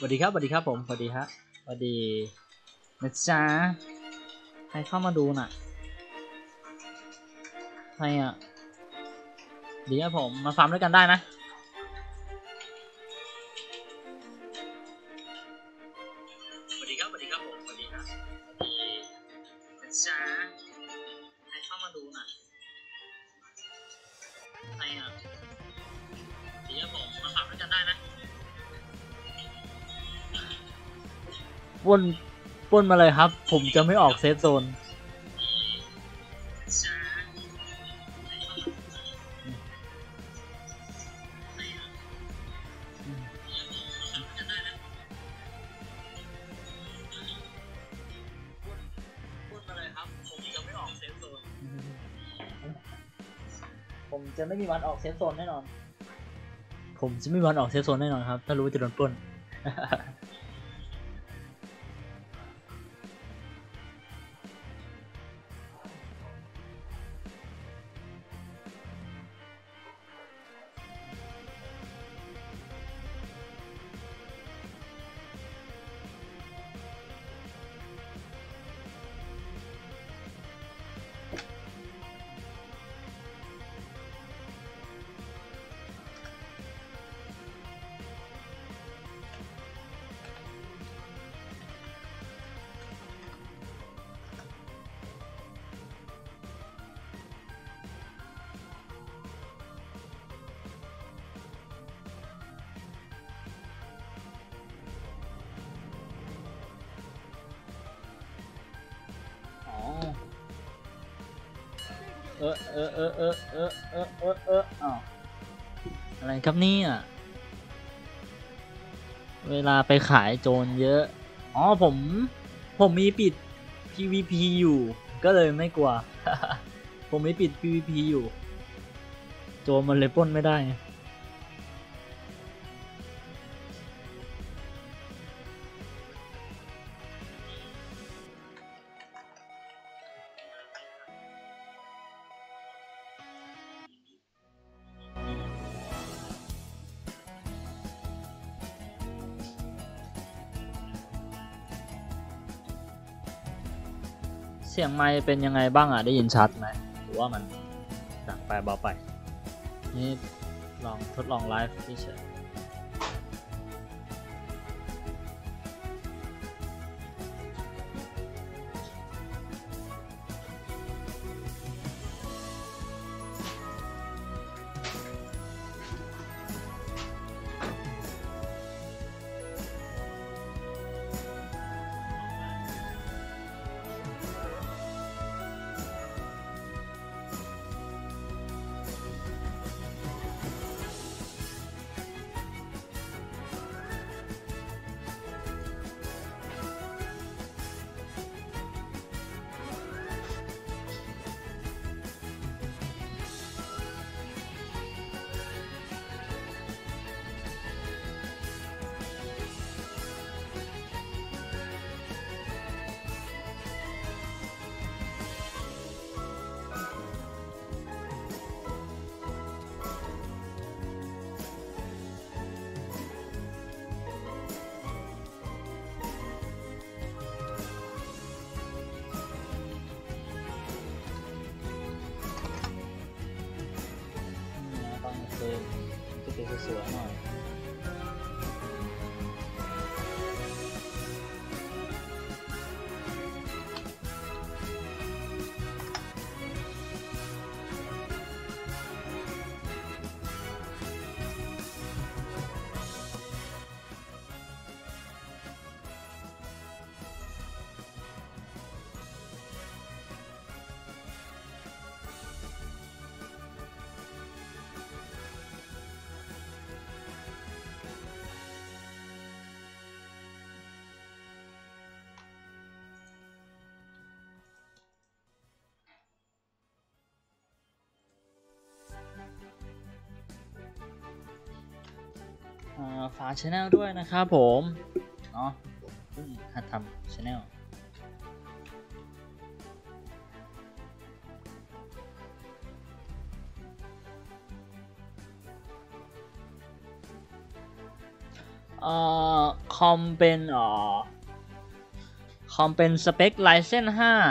สวัสดีครับสวัสดีครับผมสวัสดีฮะสวัสดีนะจ๊ะใครเข้ามาดูน่ะใครอะดีครับผมมาฟาร์มด้วยกันได้นะสวัสดีครับสวัสดีครับผมสวัสดีครับสวัสดีนะจ๊ะใครเข้ามาดูน่ะใครอะดีครับผมมาฟังด้วยกันได้นะ ปล้นปล้นมาเลยครับผมจะไม่ออก safe zone ปล้นมาเลยครับ ผมจะไม่ออก safe zone ผมจะไม่มีวันออกเซฟโซนแน่นอน ผมจะไม่มีวันออกเซฟโซนแน่นอนครับ ถ้ารู้ว่าจะโดนปล้น เออเออเออเออเออเอออ้าวอะไรครับเนี่ยเวลาไปขายโจรเยอะ อ๋อผม ผมมีปิด PVP อยู่ ก็เลยไม่กลัว ผมมีปิด PVP อยู่ โจรมันเลยป้นไม่ได้ ไงเสียงไมเป็นยังไงบ้างอะได้ยินชัดไหมหรือว่ามันดังไปเบาไปนี่ลองทดลองไลฟ์เฉย ฝากช anel ด้วยนะครับผมเนาะเพิ่งหัดทำช anel เอ่อคอมเป็นอ่อคอมเป็นสเปค Ryzen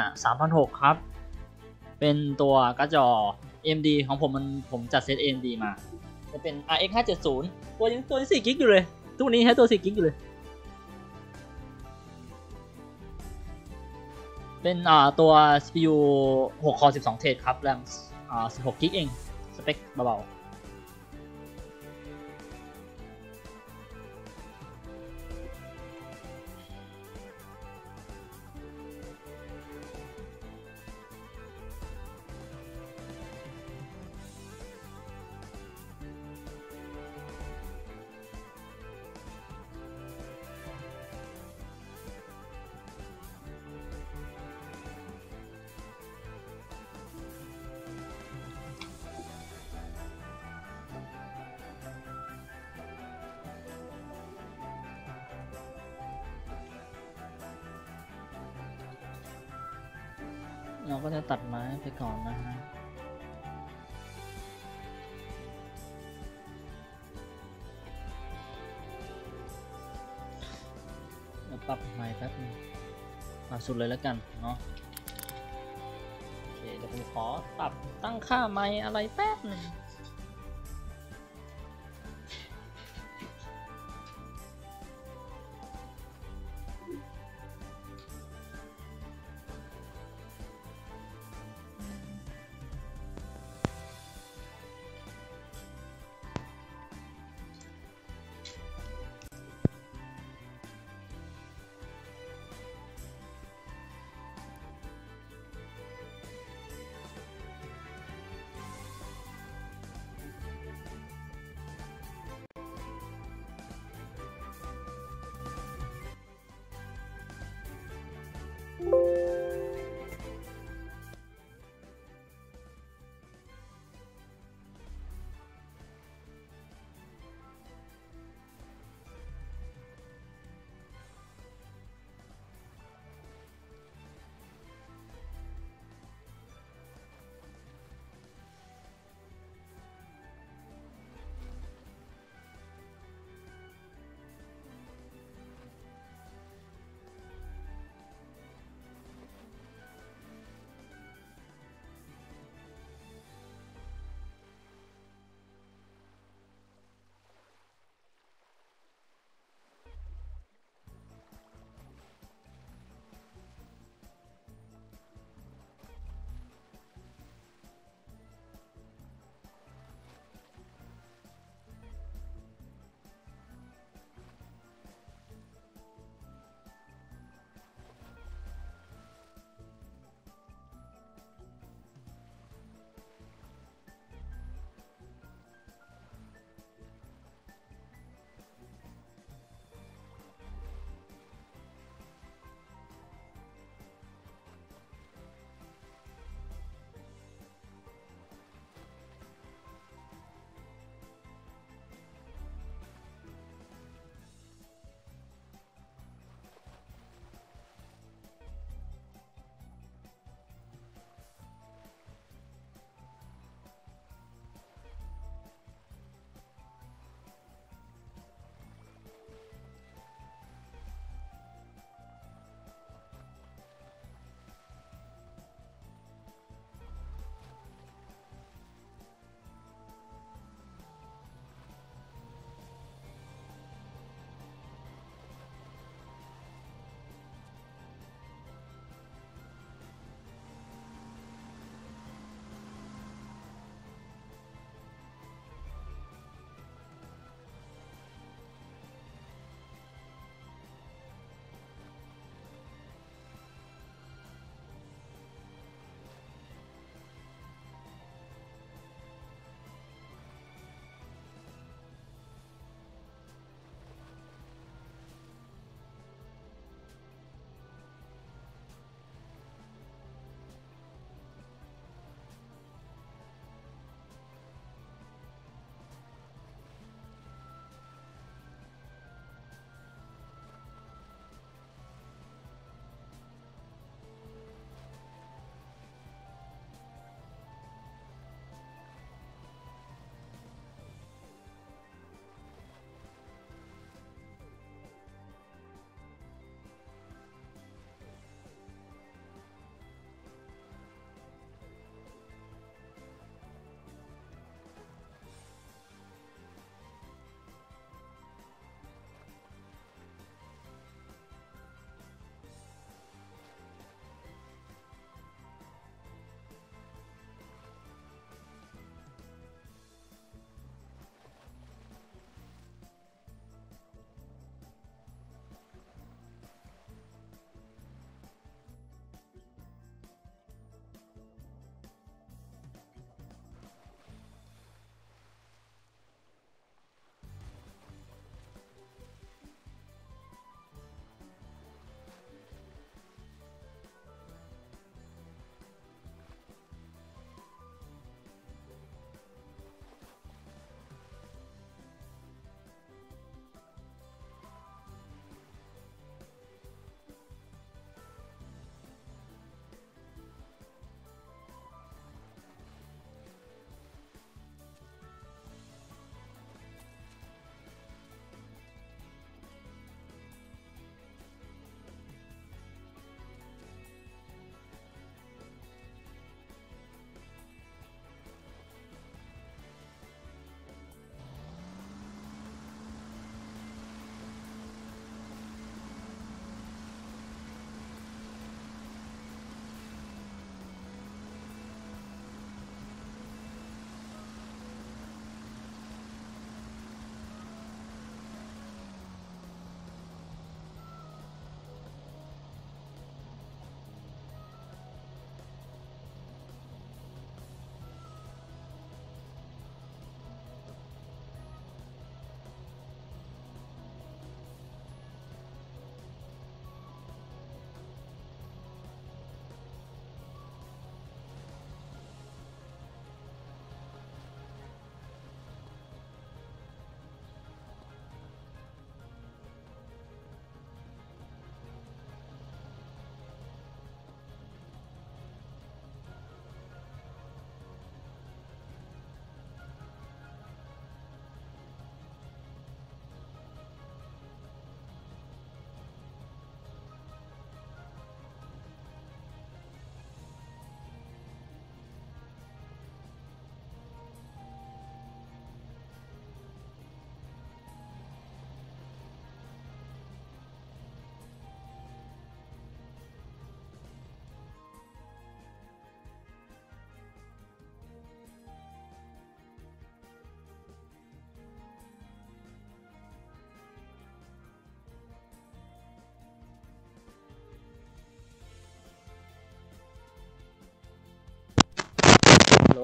5 3006 ครับ เป็นตัวกร์ดจอ AMD ของผมมันผมจัดเซต AMD มา จะเป็น RX 570 ตัวยังตัวยัง4กิกอยู่เลย ทุกวันนี้ใช้ตัว4กิกอยู่เลย เป็นอ่าตัว CPU 6 core 12 เทรดครับ แรมอ่า16กิกเอง สเปคเบาๆ สุดเลยแล้วกันเนาะโอเคเดี๋ยวผมขอปรับตั้งค่าไม้อะไรแป๊บหนึง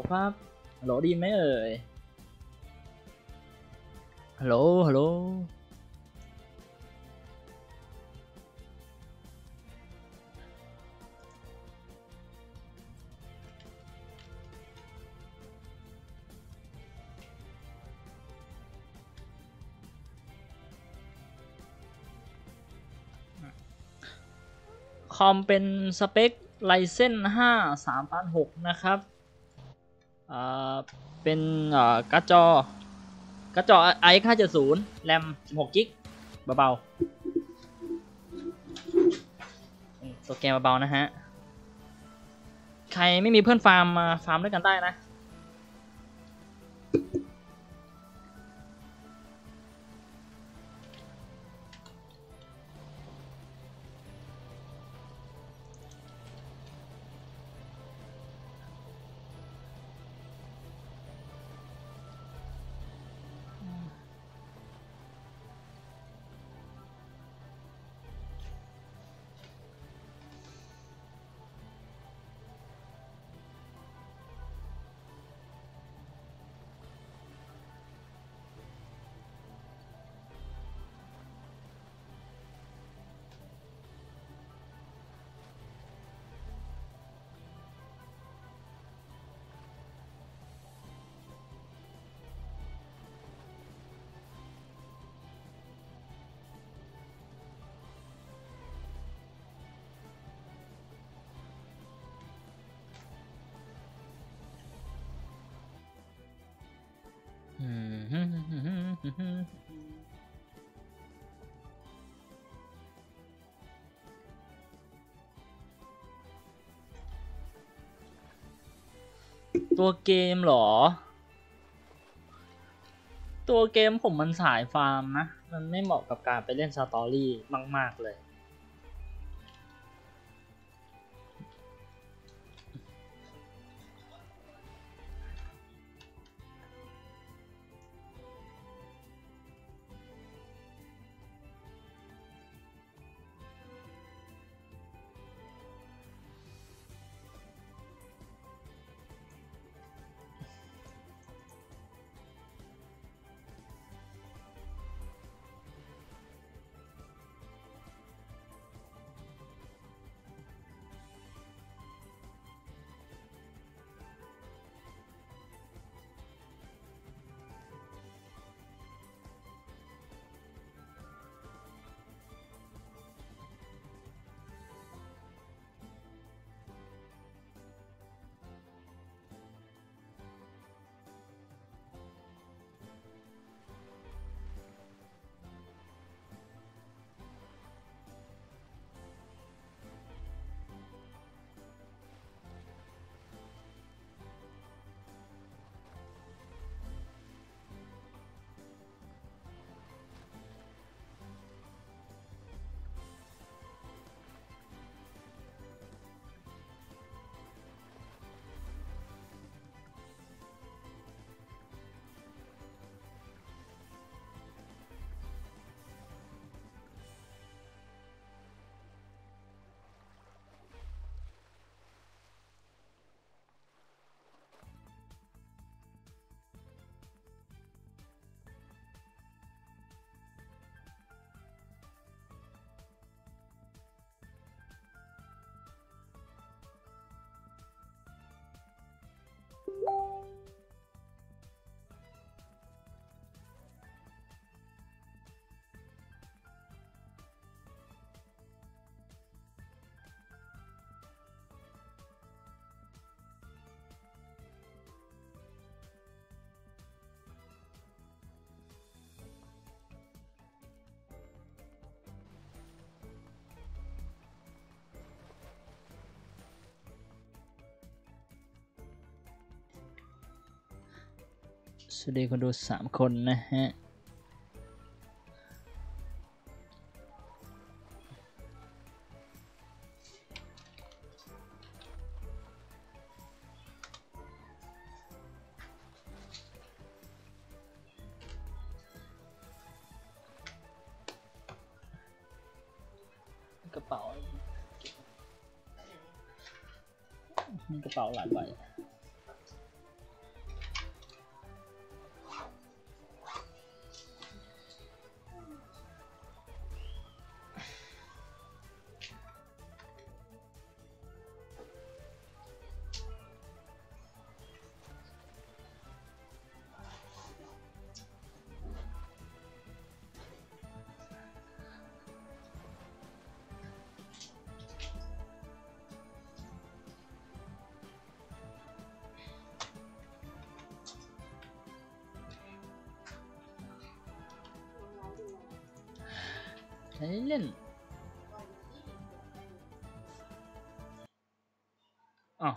ครับฮัลโหลดีไหมเอ่ยฮัลโหลฮัลโหลคอมเป็นสเปค Ryzen 5 3006นะครับ อ่าเป็นอ่าการ์ดจอการ์ดจอ i x 570แรม16กิกเบาๆตัวแกมเบาๆนะฮะ ใครไม่มีเพื่อนฟาร์มมาฟาร์มด้วยกันได้นะ ตัวเกมเหรอ ตัวเกมผมมันสายฟาร์มนะ มันไม่เหมาะกับการไปเล่นสตอรี่มาก ๆ เลย สวัสดีคนดูสามคนนะฮะกระเป๋ามีกระเป๋าหลายใบ ช้เล่นอ้า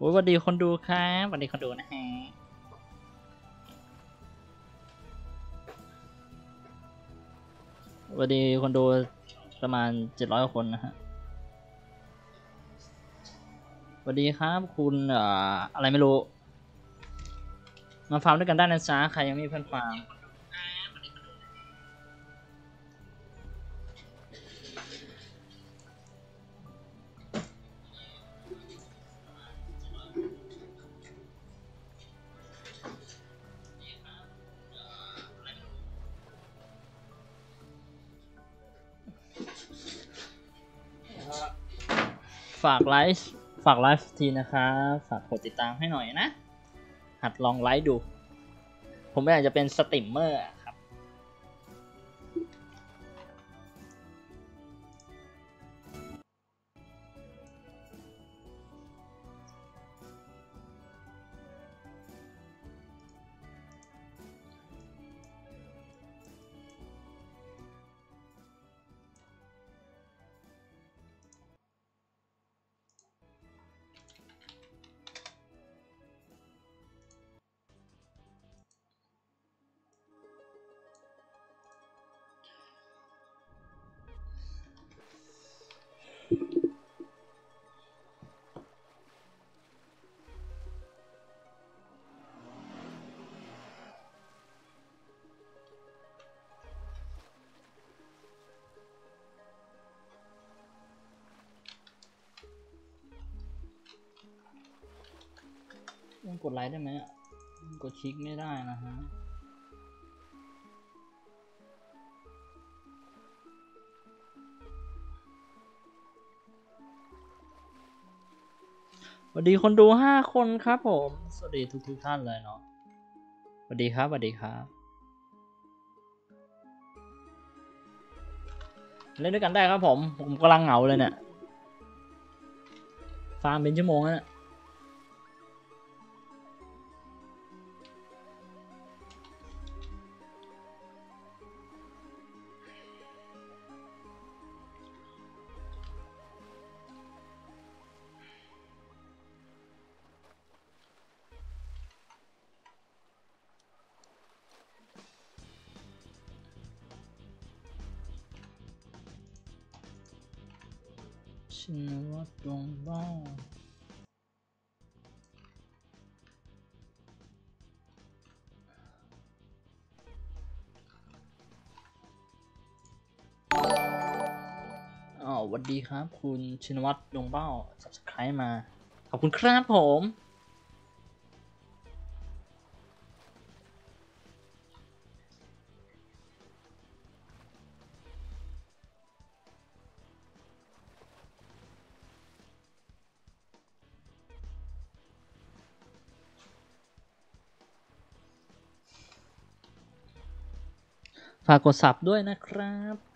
โอ้ยสวัสดีคนดูครับสวัสดีคนดูนะฮะสวัสดีคนดูประมาณเจ็ดร้อยคนนะฮะสวัสดีครับคุณเอ่ออะไรไม่รู้ มาฟาร์มด้วยกันได้นะจ๊ะใครยังไม่มีเพื่อนฟาร์ม ฝากไลฟ์ฝากไลฟ์ทีนะครับฝากกดติดตามให้หน่อยนะ หัดลองไลฟ์ดู ผมไม่อยากจะเป็นสตรีมเมอร์ ดไลค์ได้ไหมอะกดคลิกไม่ได้นะฮะสวัสดีคนดูห้าคนครับผม สวัสดีทุกทุกท่านเลยเนาะสวัสดีครับสวัสดีครับ เล่นด้วยกันได้ครับผม ผมกำลังเหงาเลยเนี่ย ฟาร์มเป็นชั่วโมงแล้วเนี่ย วัสดีครับ คุณชินวัตรดวงเบ้า subscribe มา ขอบคุณครับผม ฝากกดสับด้วยนะครับ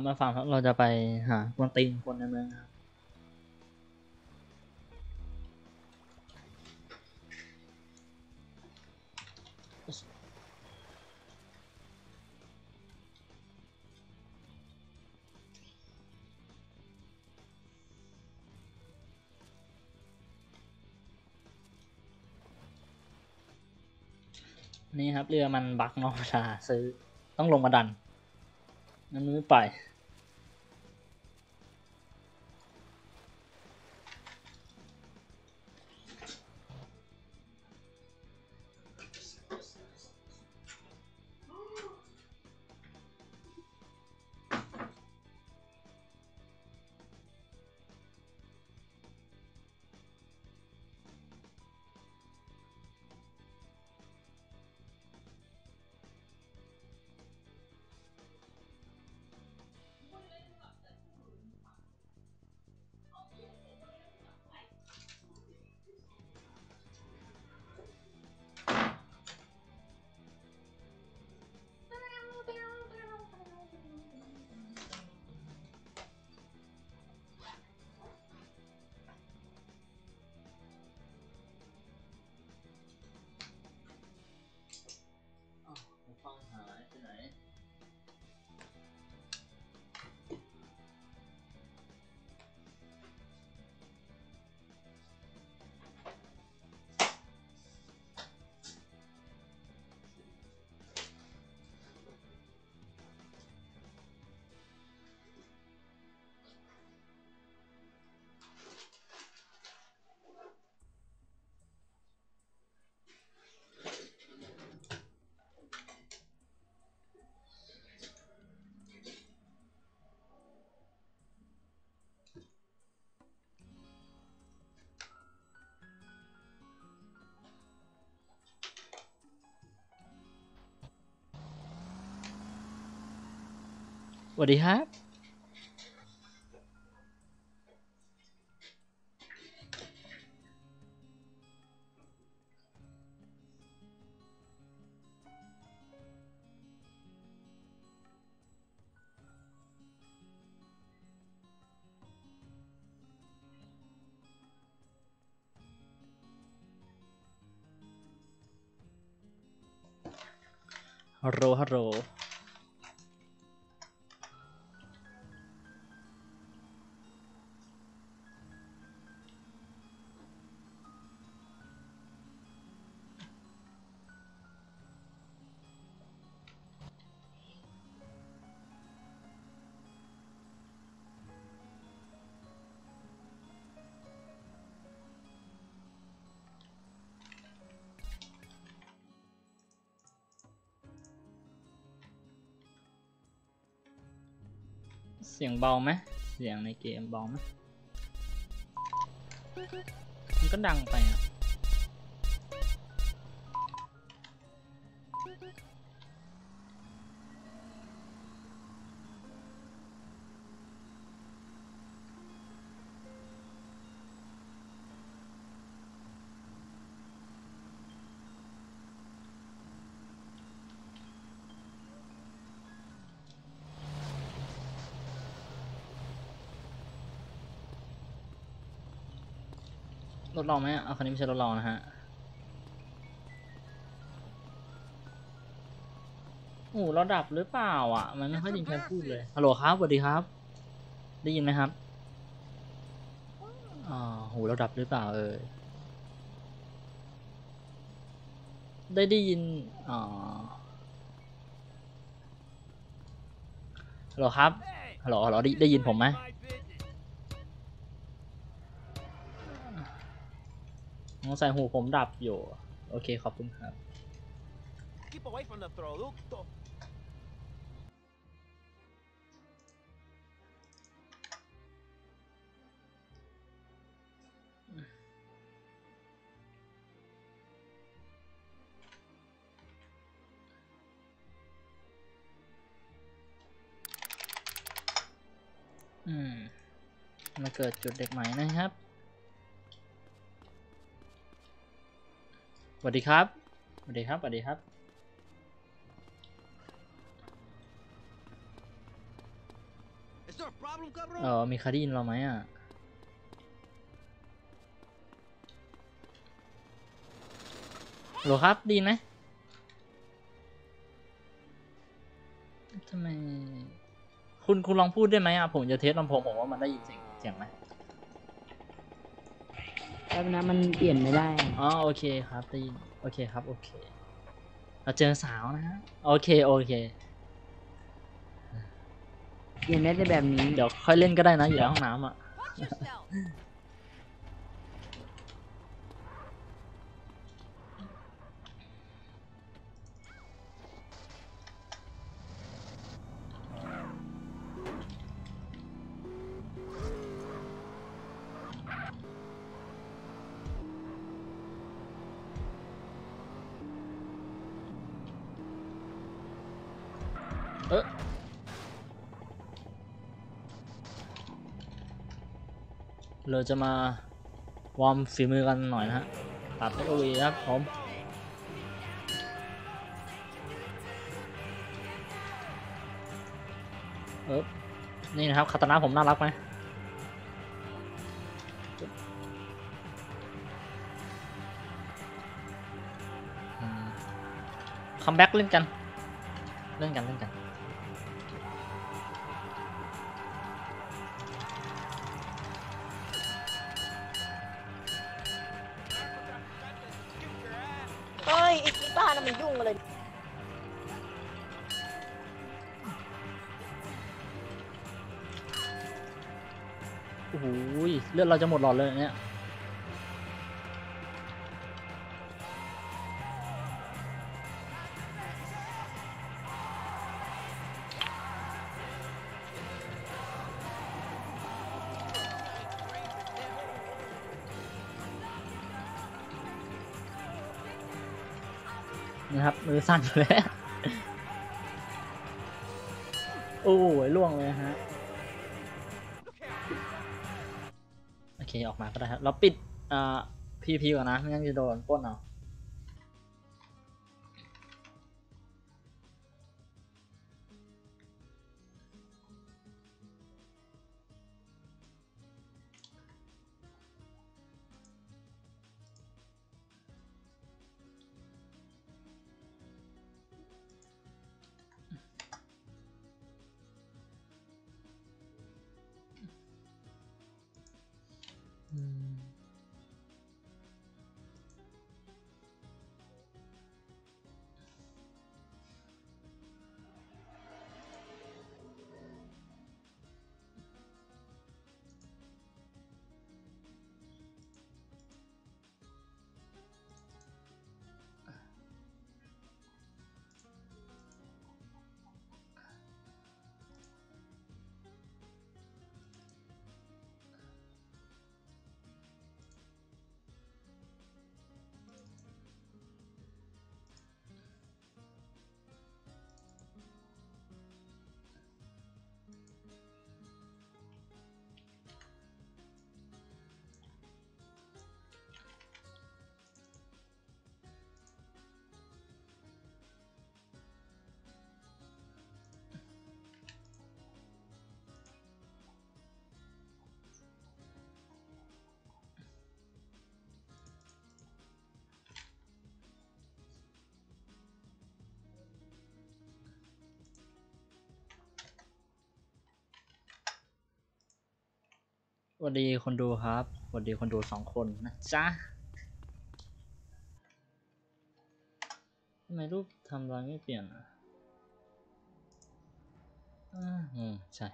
เรามาฟังครับ เราจะไปหาคนตีนคนในเมืองครับนี่ครับเรือมันบักเนอกชาซื้อต้องลงมาดันนั้นไม่ไป สวัสดีครั สียงเบาไหมเสียงในเกมเบาไหมมันก็ดังไปอะ เราไหมอะเอาคันนี้ไม่ใช่รถเรานะฮะโอ้เราดับหรือเปล่าอะ มันไม่ค่อยไดีใครพูดเลยฮัลโหลครับสวัสดีครับ ได้ยินไหมครับอ่าโหเราดับหรือเปล่าเออได้ได้ยินอ่าฮัลโหลครับฮัลโหลฮัลโหลได้ได้ยินผมไหม สงสัยหูผมดับอยู่ โอเคขอบคุณครับ Keep away from the producto. อืม มาเกิดจุดเด็กใหม่นะครับ สวัสดีครับ สวัสดีครับ สวัสดีครับ there a problem, เอ cabrón? อมีใครได้ยินเราไหมอะ โหลครับได้ยินไหมทำไม คุณคุณลองพูดได้ไหมอะ ผมจะเทสลำโพงผมว่ามันได้ยินเสียงเสียงไหม แป๊บนะมันเปลี่ยนไม่ได้ อ๋อโอเคครับได้ยินโอเคครับโอเค เราเจอสาวนะฮะโอเคโอเค เปลี่ยนได้แต่แบบนี้ เดี๋ยวค่อยเล่นก็ได้นะอยู่ในห้องน้ำอะ Watch yourself เราจะมาวอร์มฝีมือกันหน่อยนะฮะตัดเทคโนโลยีครับผมเออนี่นะครับคาตานะผมน่ารักไหม comeback เล่นกัน เล่นกัน เล่นกัน เลือดเราจะหมดหลอดเลยเนี่ยนะครับมือสั่นอยู่แล้วโอ้ยล่วงเลยฮะ เคออกมาก็ได้ครับเราปิดอ่าพีพีก่อนนะไม่งั้นจะโดนปล้นเอา วัสดีคนดูครับสวัสดีคนดูสองคนนะจ๊ะทำไมรูปทำรอยไม่เปลี่ยนอะอืมใช่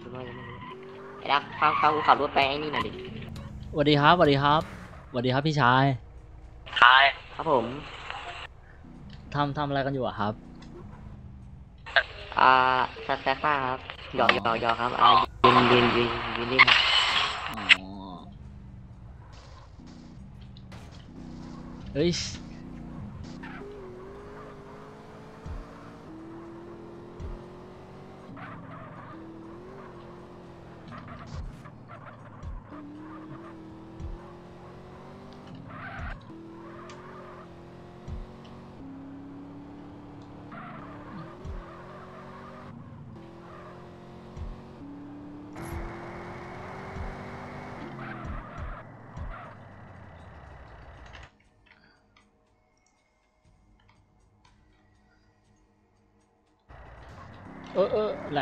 คุณว่ายังไม่รู้ไอ้ดักพาพากูขับรถไปไอ้นี่หน่อยดิสวัสดีครับสวัสดีครับสวัสดีครับพี่ชายครับผม ทำทำอะไรกันอยู่อะครับ อ่าซัสแซซ่าครับหยอกหยอกหยอกครับอ่ายืนยืนยืนยืนเล่นอ๋อเฮ้ย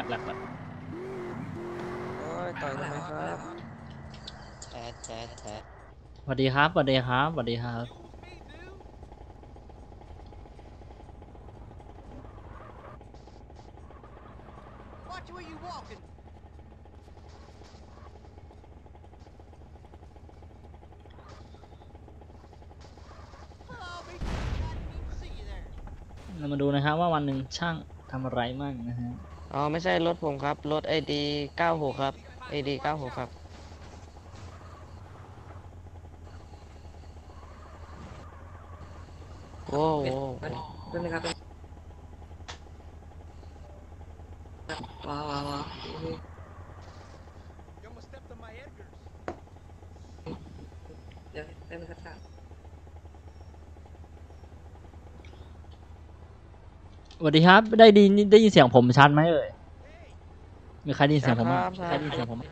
ลกแหลกแหลกโอ้ยต่อยทำไมครับแท้แท้แท้สวัสดีครับสวัสดีครับสวัสดีครับ Watch where you walking. Oh, me too. I didn't even see you there. เรามาดูนะครับว่าวันหนึ่งช่างทำอะไรมั่งนะฮะ อ๋อไม่ใช่รถผมครับ รถไอดีเก้าหกครับไอดีเก้าหกครับ โอ้โห เป็นไงครับเป็นว้าวว้าวว้าว You almost stepped on my Edgar's. เดี๋ยวได้ไหมครับ ส วัสดีครับ ได้ดีได้ยินเสียงผมชัดไหมเอ่ยมีใครได้ยินเสียงผมไหมครับใครได้ยินเสียงผมไหม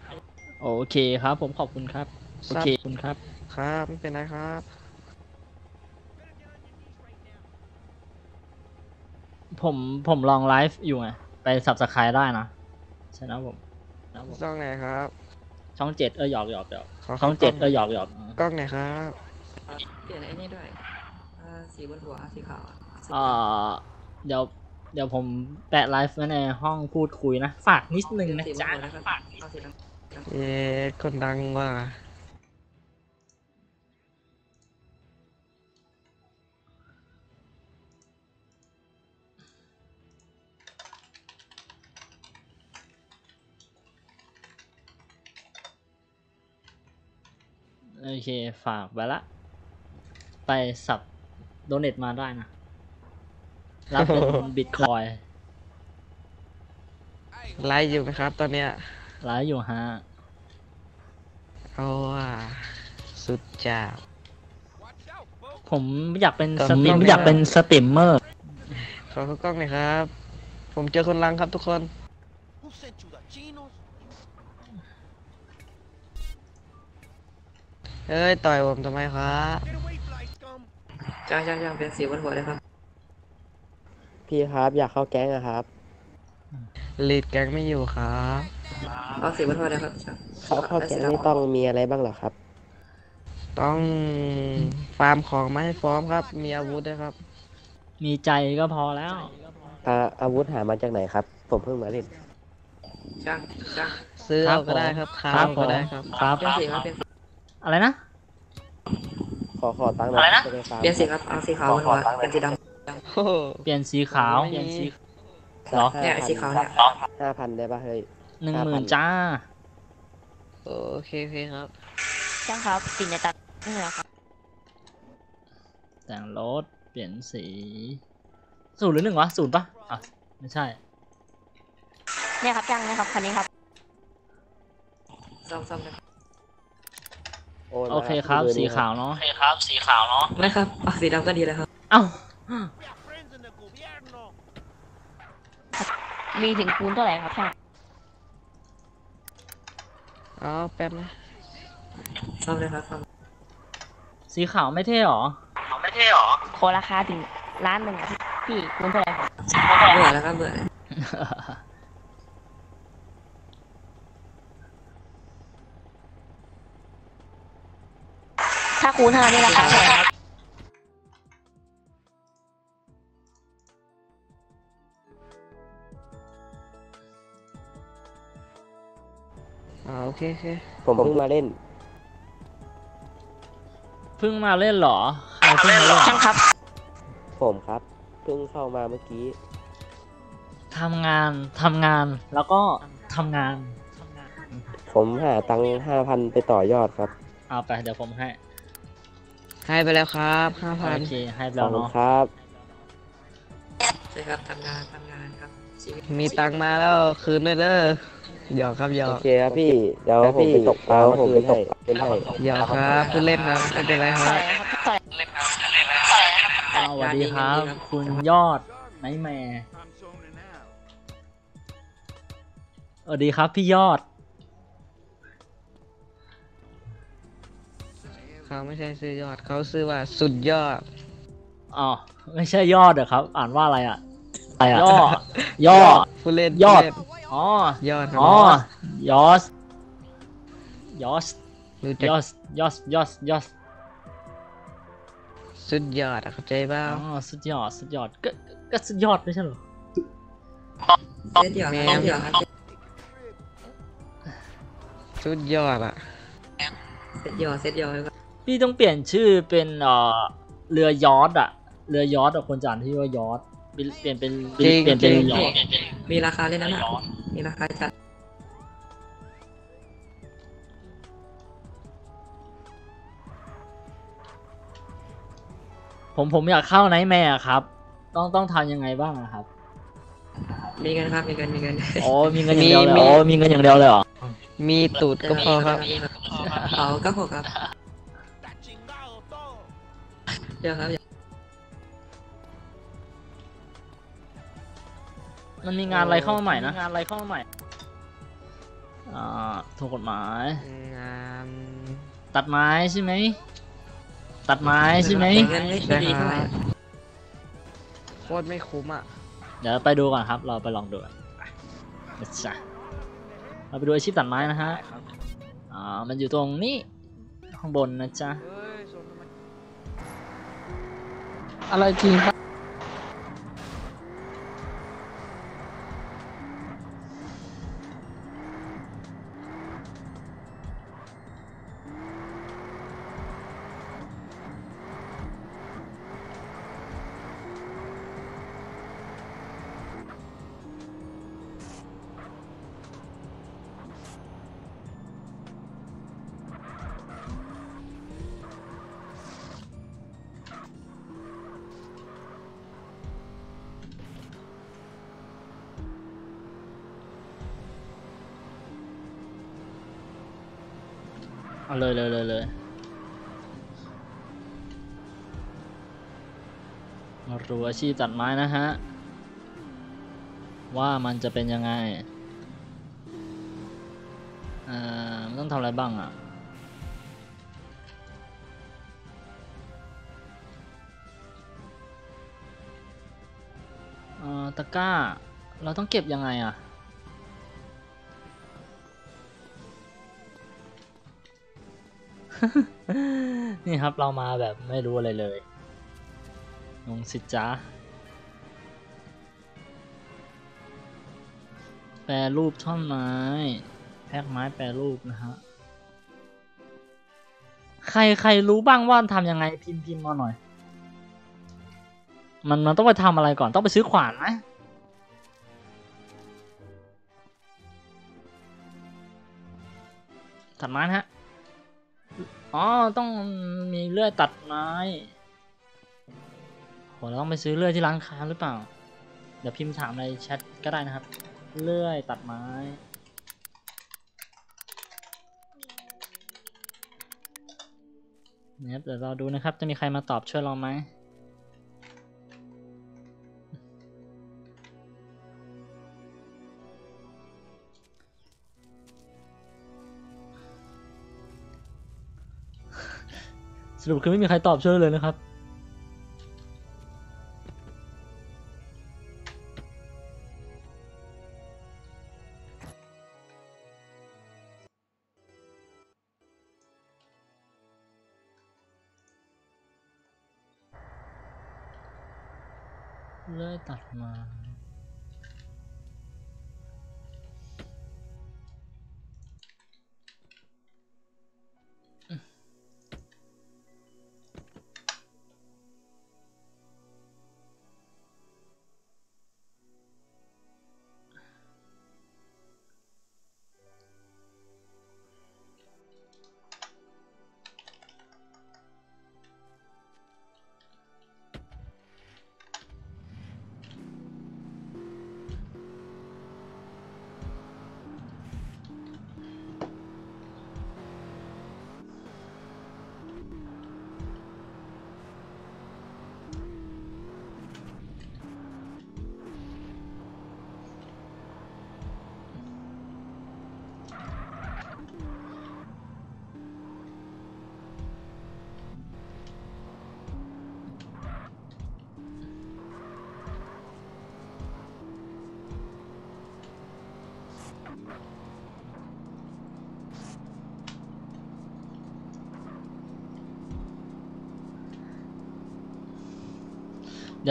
โอเคครับ ผมขอบคุณครับโอเคขอบคุณครับ ครับไม่เป็นไรครับ ผมผมลองไลฟ์อยู่ไงไปสับสไครได้นะใช่นะผมนะผมกล้องไหนครับ ช่องเจ็ดเออหยอกหยอกหยอกขอช่องเจ็ดกเอล้อหยอกหยอกกล้องไหนครับเปลี่ยนไอ้นี่ด้วยอ่าสีบนหัวสีขาวสีเอ่อเดี๋ยว เดี๋ยวผมแปะไลฟ์ไว้ในห้องพูดคุยนะ ฝากนิดนึงนะสีบนจ๊ะหัวนะครับเอาสีดำเย้คนดังว่าโอเค ฝากไว้ละ ไปสับโดเน t มาได้นะ รับเป็นบิตคอยไลฟ์อยู่ไหมครับ ตอนเนี้ยไลฟ์อยู่ฮะเอาว่าสุดจ้า Watch out, folks. ผมอยากเป็นตอนสตรีมนี้อยากเป็นสตรีมเมอร์ ขอเข้ากล้องหน่อยครับ ผมเจอคนรังครับทุกคน Who sent you the chinos? เอ้ย ต่อยผมทำไมครับ Get away, fly scum. จ้างจ้างจ้างเป็นสีบนหัวเลยครับ พี่ครับอยากเข้าแก๊งอะครับลีดแก๊งไม่อยู่ครับเอาสีบนหัวเลยครับจ้างเข้าเข้าแก๊งนี่ต้องมีอะไรบ้างเหรอครับ ต้องฟาร์มของมาให้พร้อมครับ มีอาวุธด้วยครับ มีใจก็พอแล้วอ่าอาวุธหามาจากไหนครับ ผมเพิ่งมาเล่นจ้างจ้างซื้อครับเอาก็ได้ครับค้าครับเอาผก็มได้ครับครับเปลี่ยนสีครับเปลี่ยนสีอะไรนะ ขอขอตังค์หน่อยจะไปฟาร์มเปลี่ยนสีครับเอาสีขาวบนหัวเป็นสีดโอ้โห เปลี่ยนสีขาวไม่เปลี่ยนมีสีสักเหรอำเนี่ยไอ้สีขาวเนี่ยห้าพันได้ปะเฮ้ยหนึ่งห้าหพัมื่นนจ้า โอเคโอเคครับช่างครับสิ่งในตัดนี่เหรอครับ แต่งรถเปลี่ยนสีศูนย์หรือหนึ่งวะศูนย์ปะอะไม่ใช่ เนี่ยครับช่างนะครับคันนี้ครับซ่อมซ่อมเลยครับโอนมาโอเคครับที่สีเบอร์นี้ขาวเนาะโอเคครับสีขาวเนาะไม่ครับเอาสีดำก็ดีเลยครับ เอ้า We are friends in the gobierno. มีถึงคูณเท่าไหร่ครับช่างเอาแป๊บนะซ่อมเลยครับซ่อมสีขาวไม่เท่หรอขอราคาถึงล้านหนึ่งอะพี่พี่คูณเท่าไหร่ครับเบื่อแล้วครับเบื่อแล้วถ้าคูณห้านี่ราคาเท่าไหร่ครับ อ่าโอเคโอเคผมเพิ่งมาเล่น เพิ่งมาเล่นเหรอใครเพิ่งมาเล่นช่างครับ ผมครับ เพิ่งเข้ามาเมื่อกี้ทำงานทำงานแล้วก็ทำงาน ผมหาตังห้าพันไปต่อยอดครับ เอาไปเดี๋ยวผมให้ ให้ไปแล้วครับห้าพันโอเคให้ไปขแล้อวบคุณเนาะครับใช่ครับทำงานทำงานครับชีวิตมีตังค์มาแล้วคืนด้วยเด้อ หยอกครับหยอโอกเคครับพี่ เดี๋ยวผมไปตกปลาเมื่อคืนให้เป็นให้หยอกครับพูดเล่นครับไม่เป็นไรครับ อ้าวสวัสดีครับ คุณยอดไนท์แมร์สวัสดีครับพี่ยอด เขาไม่ใช่ซื้อยอดเขาซื้อว่าสุดยอด อ๋อ ไม่ใช่ยอดเหรอครับ อ่านว่าอะไรอะ ย่อ ย่อ ผู้เล่นยอด ผู้เล่น อ๋อยอดครับอ๋อยอสยอสรู้จักยอสยอสยอสยอสสุดยอดอะเข้าใจเปล่าอ๋อสุดยอดสุดยอดก็ก็สุดยอดไม่ใช่เหรอเซตเดียวครับเซตเดียวครับสุดยอดอะเซตเดียวเซตเดียวครับพี่ต้องเปลี่ยนชื่อเป็นเอ่อเรือยอทอะเรือยอทอะคนจานที่ว่ายอทเปลี่ยนเปลี่ยนเป็นเปลี่ยนเปลี่ยนเป็นยอทมีราคาเลยนั้นอะ มีราคาจัดผมผมอยากเข้าไนท์แมร์ครับ ต้องต้องทำยังไงบ้างอะครับ มีกันครับมีกันมีกันอ๋อ มีเงินอย่างเดียวเลยเหรออ๋อ มีเงินอย่างเดียวเลยเหรอ มีตูดก็พอครับ เอาก็หกครับ Está chingado todo. เดี๋ยวครับ มันมีงานอะไรเข้ามาใหม่นะงานอะไรเข้ามาใหม่อ่าถูกกฎหมาย งานตัดไม้ใช่ไหมตัดไม้ใช่ไหมเงินไม่ไม่ดีเท่าไหร่โคตรไม่คุ้มอะเดี๋ยวไปดูก่อนครับ เราไปลองดูกันไปนะจ๊ะเราไปดูอาชีพตัดไม้นะฮะอ่ามันอยู่ตรงนี้ข้างบนนะจ๊ะอะไรจริงครับ อาชีพตัดไม้นะฮะ ว่ามันจะเป็นยังไงอ่อมันต้องทำอะไรบ้างอะอตะกร้า เราต้องเก็บยังไงอะ นี่ครับเรามาแบบไม่รู้อะไรเลย งงสิจ้าแปรรูปท่อนไม้ แพ็กไม้แปรรูปนะฮะ ใครใครรู้บ้างว่าทำยังไงพิมพ์พิมพ์มาหน่อย มันมันต้องไปทำอะไรก่อนต้องไปซื้อขวานไหมตัดไม้ฮะ อ๋อ ต้องมีเลื่อยตัดไม้ โหเราต้องไปซื้อเลื่อยที่ร้านค้าหรือเปล่า เดี๋ยวพิมพ์ถามในแชทก็ได้นะครับ เลื่อยตัดไม้เนี่ยเดี๋ยวเราดูนะครับ จะมีใครมาตอบช่วยเราไหมสรุปคือไม่มีใครตอบช่วยเลยนะครับ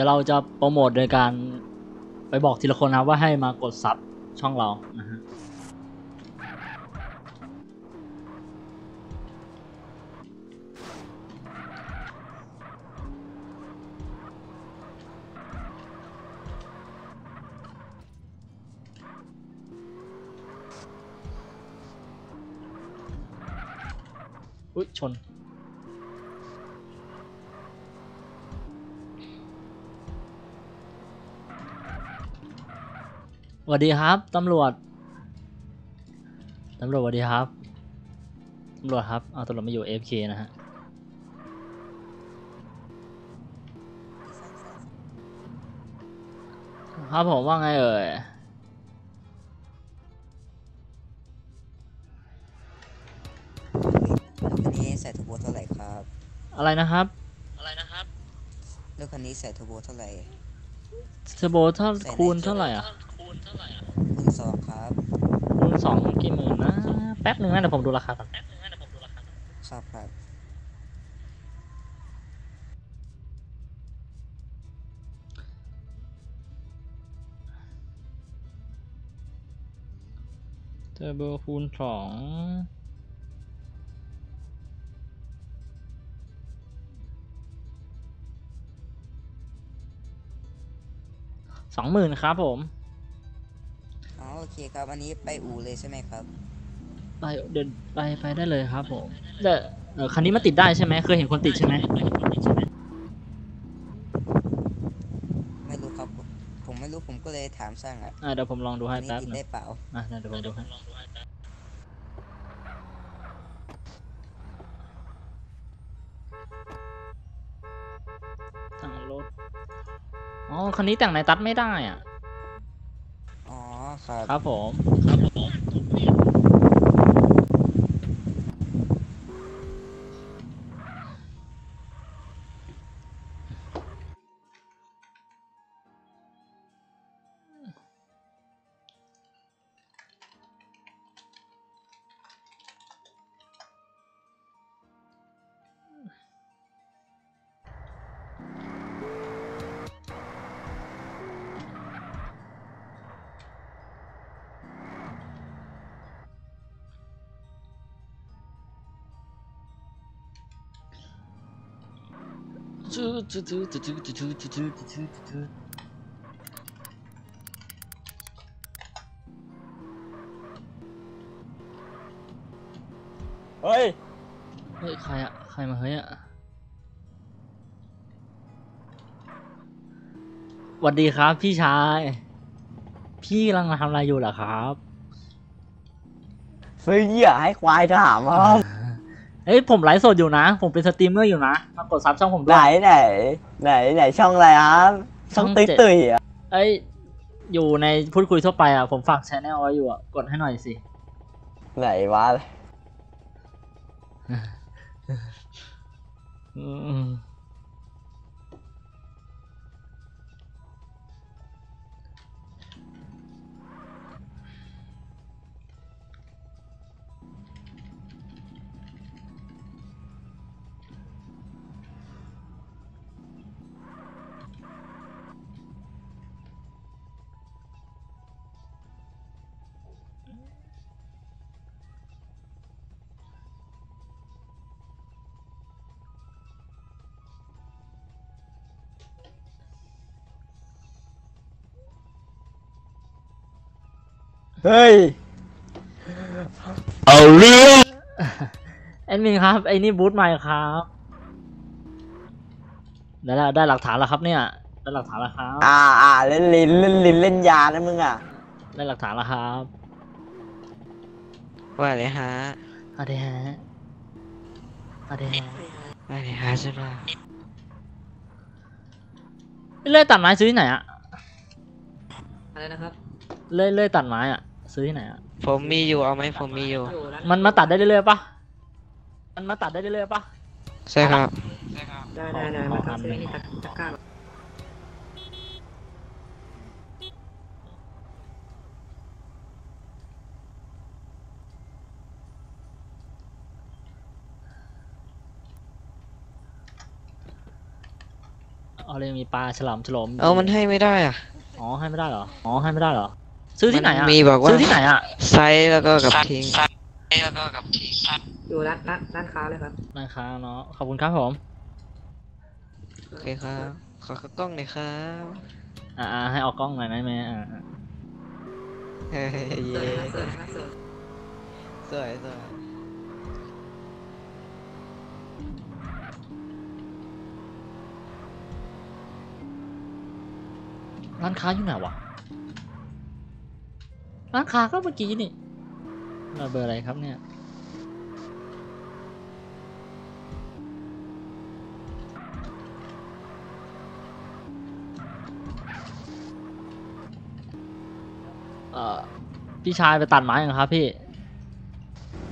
ดี๋ยวเราจะโปรโมทโดยการไปบอกทีละคนนะครับว่าให้มากดซับช่องเรานะฮะอุ้ยชน วัสดีครับตำรวจตำรวจสวัสดีครับตำรวจครับเอาตำรวจมาอยู่ AFK นะฮะครับผมว่าไงเอ่ยคันนี้ใส่เทอร์โบเท่าไหร่ครับ อะไรนะครับ อะไรนะครับรถคันนี้ใส่เทอร์โบเท่าไหร่เทอร์โบเท่าคูณเท่าไหร่อะ คูณสองครับคูณสองกี่หมื่นนะ แป๊บหนึ่งนะเดี๋ยวผมดูราคาก่อนครับครับเทอร์โบคูณสองสองหมื่นครับผมอ๋อ โอเคครับ อันนี้ไปอู่เลยใช่ไหมครับ ไปเดินไปไปได้เลยครับผมแต่เออคันนี้มันติดได้ใช่ไหมเคยเห็นคนติดใช่ไหมไม่รู้ครับ ผมไม่รู้ผมก็เลยถามช่างอะอ่าเดี๋ยวผมลองดูให้อันนี้แป๊บติดหนึได้งเปล่าอะเดี๋ยวผมดูให้แต่งรถอ๋อคันนี้แต่งในตัดไม่ได้อะอ๋อ ครับผมครับผม เฮ้ย เฮ้ย ใครอะใครมาเฮ้ยอะสวัสดีครับพี่ชาย พี่กำลังทำอะไรอยู่เหรอครับ ซื้อเหยื่อให้ควายถามครับ เฮ้ยผมไลฟ์สดอยู่นะ ผมเป็นสตรีมเมอร์อยู่นะมากด sub ช่องผมด้วย ไหนไหนไหนไหนช่องอะไรครับช่องช่องตุ้ยเจ็ดตุ้ยอะเอ้ยอยู่ในพูดคุยทั่วไปอะผมฝาก channel ไว้อยู่อะกดให้หน่อยสิไหนวะอืม เฮ้ยแอดมินครับ ไอ้นี่บูธใหม่ครับได้แล้วได้หลักฐานแล้วครับเนี่ยได้หลักฐานแล้วครับ อ่าอ่าเล่นลิ้นเล่นลิ้นเล่นยานะมึงอะได้หลักฐานแล้วครับว่าเลยฮะเอาเดฮะเอาเดฮะว่าเลยฮะใช่ปะเลื่อยตัดไม้ซื้อที่ไหนอะอะไรนะครับ เลื่อยเลื่อยตัดไม้อะื้อที่ไหนอะ ผมมีอยู่เอาไหมผมมีอยู่ มันมาตัดได้เรื่อยๆปะมันมาตัดได้เรื่อยๆปะใช่ครับ ได้ได้ได้มาตัดซื้อที่ตะกร้าเอาเลยมีปลาฉลามฉลอมเอามันให้ไม่ได้อะ อ๋อให้ไม่ได้เหรอ อ๋อให้ไม่ได้เหรอ ซื้อที่ไหนอะมันมีบอกว่าซื้อที่ไหนอะไซส์แล้วก็กับทิ้งอยู่ร้านร้านร้านค้าเลยครับนะคะเนาะขอบคุณครับผมโอเคครับขอเข้ากล้องหน่อยครับอ่าให้ออกกล้องหน่อยไหมแม่อ่าอ่าเฮ้ยเสิเย้ร์ฟนะเสิร์ฟนะเสิร์ฟสวยสวยร้านค้าอยู่ไหนวะ ร้านค้าก็เมื่อกี้นี่เราเบอร์อะไรครับเนี่ย เอ่อ พี่ชายไปตัดไม้ยังครับพี่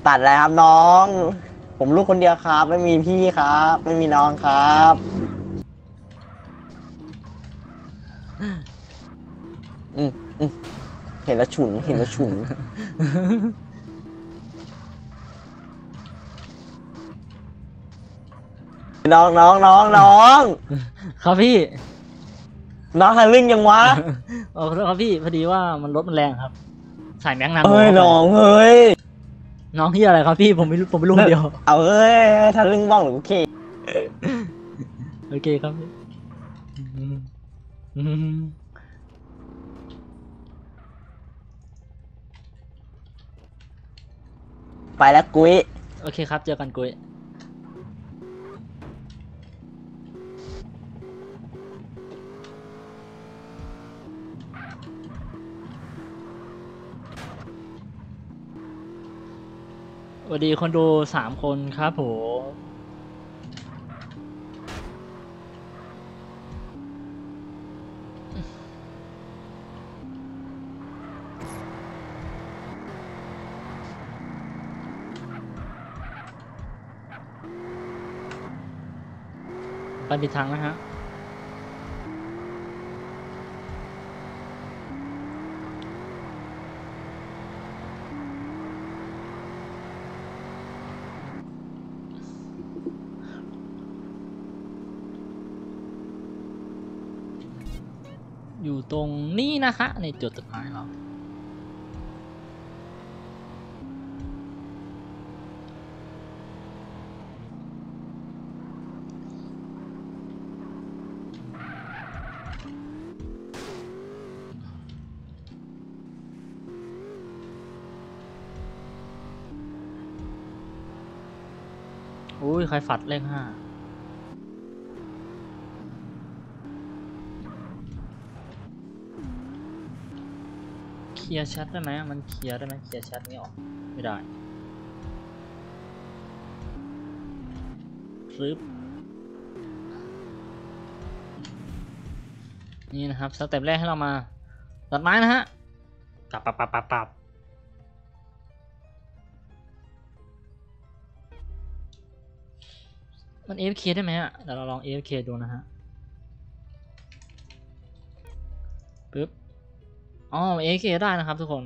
ตัดอะไรครับน้อง ผมลูกคนเดียวครับ ไม่มีพี่ครับ ไม่มีน้องครับ อืมอืม เห็นแล้วฉุน เห็นแล้วฉุน น้องน้องน้องน้อง ครับพี่น้องทะลึ่งยังวะ เออขอโทษครับพี่พอดีว่ามันรถมันแรงครับใส่แมงนางเอ้ยเข้าไปน้อง เฮ้ย น้องที่อะไรครับพี่ผมไม่รู้ผมไม่รู้คนเดียวเอาเอ้ยทะลึ่งบ้องหรือเคโอเคครับพี่อืมอืม ไปแล้วกุ้ย โอเคครับ เจอกันกุยสวัสดีคนดูสามคนครับผม ไปผิดทางนะฮะอยู่ตรงนี้นะคะ ในจุดสุดท้ายเรา ใครฝัดเลขห้าเคลียร์แชทได้ไหมมันเคลียร์ได้ไหมเคลียร์แชทนี้ออกไม่ได้ปึ๊บนี่นะครับ step แรกให้เรามาตัดไม้นะฮะปับปับปับปับปับ มัน AFK ได้ไหมอะเดี๋ยวเราลอง AFK ดูนะฮะปึ๊บอ๋อ AFK ได้นะครับทุกคน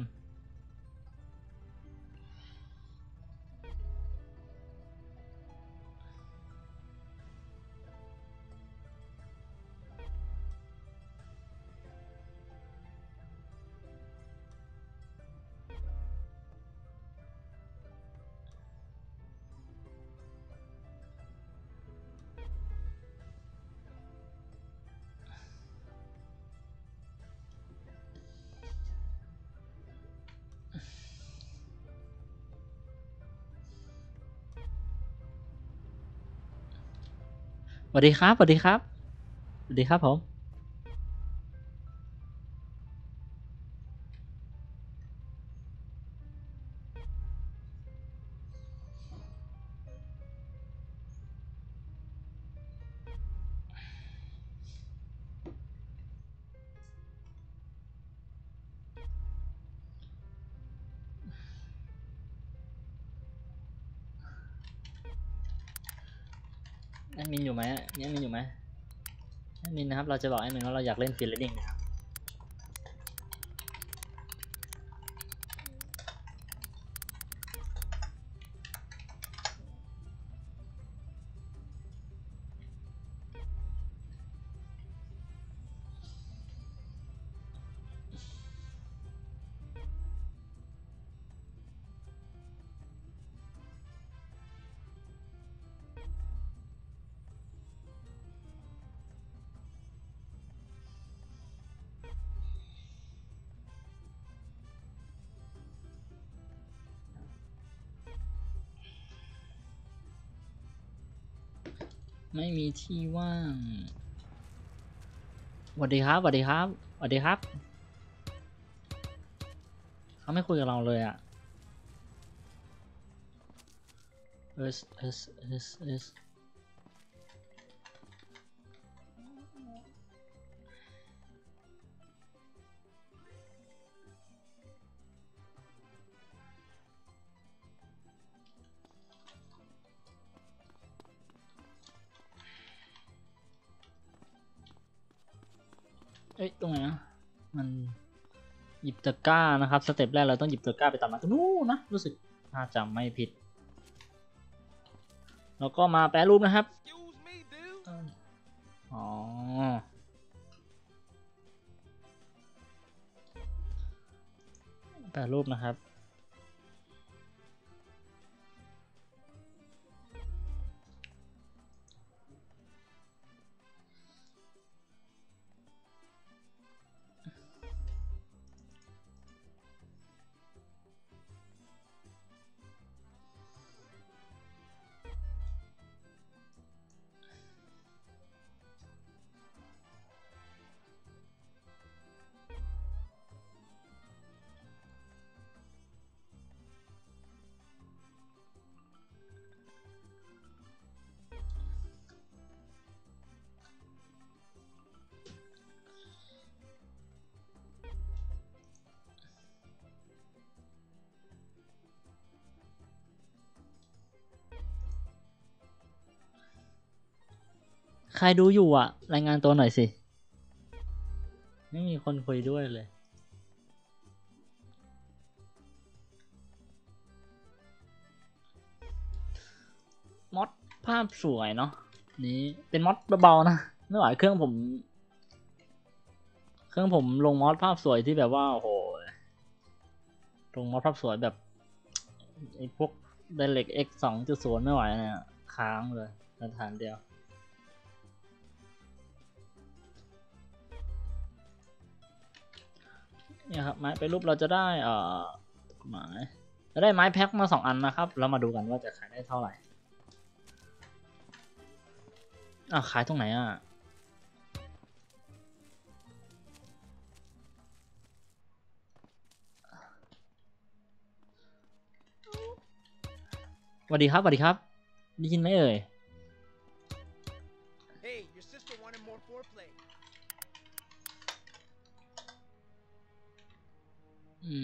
สวัสดีครับสวัสดีครับสวัสดีครับผม เราจะบอกแอดมินว่าเราอยากเล่น free running นะครับ ที่ว่างสวัสดีครับสวัสดีครับสวัสดีครับ เขาไม่คุยกับเราเลยอะเอสเตะกร้านะครับสเต็ปแรกเราต้องหยิบตะกร้าไปตัดมาตรงนู้นนะรู้สึกถ้าจำไม่ผิด แล้วก็มาแปรรูปนะครับอ๋อแปรรูปนะครับ ครดูอยู่อะ รายงานตัวหน่อยสิ ไม่มีคนคุยด้วยเลย มอดภาพสวยเนาะ นี่เป็นมอดเบาๆนะ ไม่ไหวเครื่องผม เครื่องผมลงมอดภาพสวยที่แบบว่า โอ้โห ลงมอดภาพสวยแบบไอ้พวก Direct X 2.0 ไม่ไหวเนี่ยค้างเลยสถานเดียว เนี่ยครับไม้ไปรูปเราจะได้เอ่อไม้จะได้ไม้แพ็คมาสองอันนะครับแล้วมาดูกันว่าจะขายได้เท่าไหร่อ่าวขายตรงไหนอะสวัสดีครับสวัสดีครับได้ยินไหมเอ่ย อื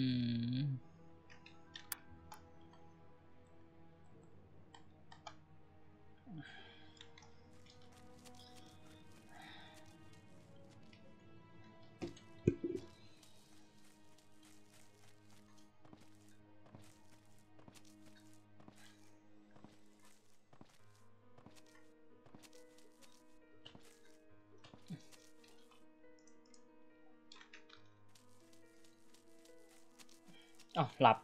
หลับ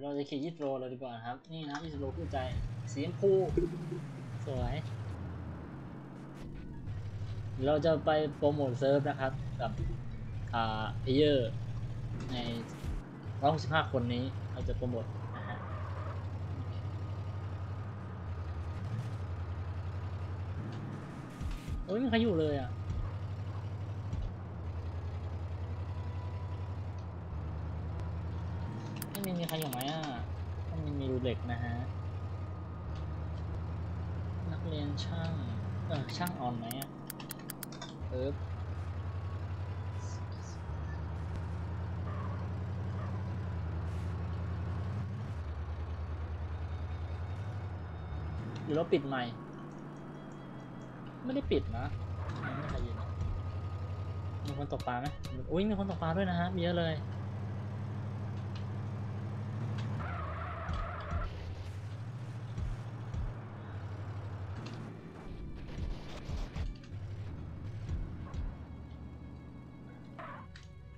เราจะขี่ยิปโรเลยดีกว่าครับ นี่นะยิปโรคู่ใจสีชมพูสวย เราจะไปโปรโมทเซิร์ฟนะครับ กับอ่า playerใน165 คนนี้ เราจะโปรโมทนะฮะ โอ้ยมีใครอยู่เลยอะไม่มีมีใครอยู่ไหมอะต้องมีมีรูเล็กนะฮะ นักเรียนช่าง เออช่างออนไหมอะเอิบหรือเราปิดใหม่ ไม่ได้ปิดนะไม่มีใครยินนะมีคนตกปลาไหมอุ้ยมีคนตกปลาด้วยนะฮะมีเยอะเลย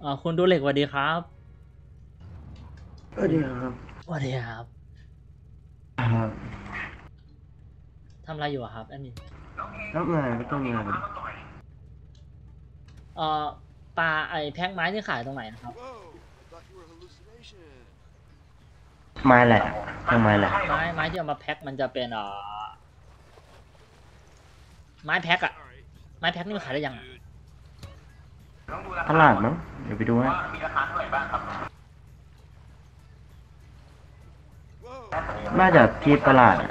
อ่าคุณดูเหล็กสวัสดีครับสวัสดีครับสวัสดีครับ ครับทำอะไรอยู่อะครับแอดมิน รับงานก็ต้องงานเอ่อปลาไอแพ็คไม้ที่ขายตรงไหนนะครับ Whoa, thought you were a hallucination. ไม้แหละทำไมแหละไม้ไม้ที่เอามาแพ็คมันจะเป็นเอ่อไม้แพ็คอะ All right. ไม้แพ็คนี่มันขายได้ยังอะตลาดมั้งเดี๋ยวไปดูให้ Whoa. น่าจะที่ตลาดอะ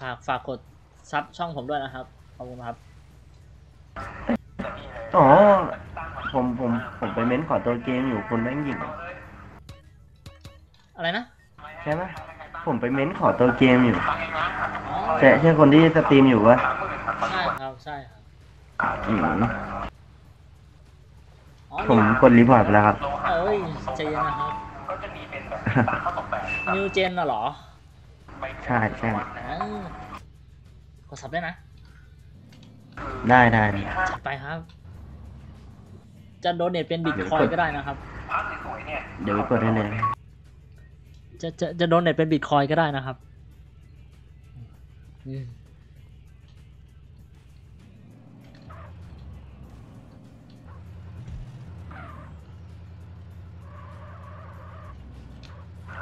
ฝากฝากกด ซับช่องผมด้วยนะครับ ขอบคุณครับ อ๋อ ผมผมผมไปเม้นขอตัวเกมอยู่คนแม่งหยิง อะไรนะ ใช่ไหมผมไป comment ขอตัวเกมอยู่ อ๋อแต่ใช่คนที่ stream อยู่ปะใช่ครับใช่ครับอืมอ๋อผมกด report ไปแล้วครับ เอ้ยใจเย็นนะครับ New Gen น่ะเหรอใช่ใช่อ๋อ กด sub ได้นะ ได้ได้ได้จัดไปครับ จะ donate เป็นบิตคอยน์ก็ได้นะครับ เดี๋ยวไปกดให้เลยจะจะจะโดเนทเป็นบิตคอยก็ได้นะครับอืม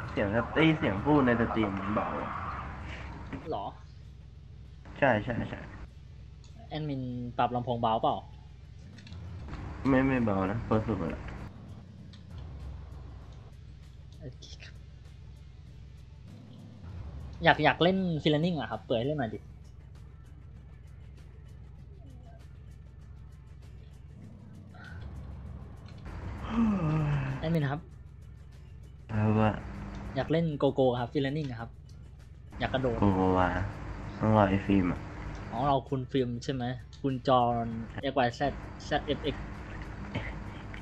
เสียงครับไอยเสียงพูดในสตรีมมันเบา หรอ ใช่ใช่ใช่แอดมินปรับลำโพงเบาเปล่า ไม่ไม่เบานะเปิดสุดเลยโอเคครับอยากอยากเล่นฟิลนิ่งอะครับ เปิดให้เล่นหน่อยดิ แอดมินครับเพราะว่าอยากเล่นโกโก้ครับฟิลนิ่งครับ อยากกระโดด โกโกวา ต้องรอไอฟิล์มอะของเราคุณฟิล์มใช่ไหม คุณจอห์น X Y Z Z F X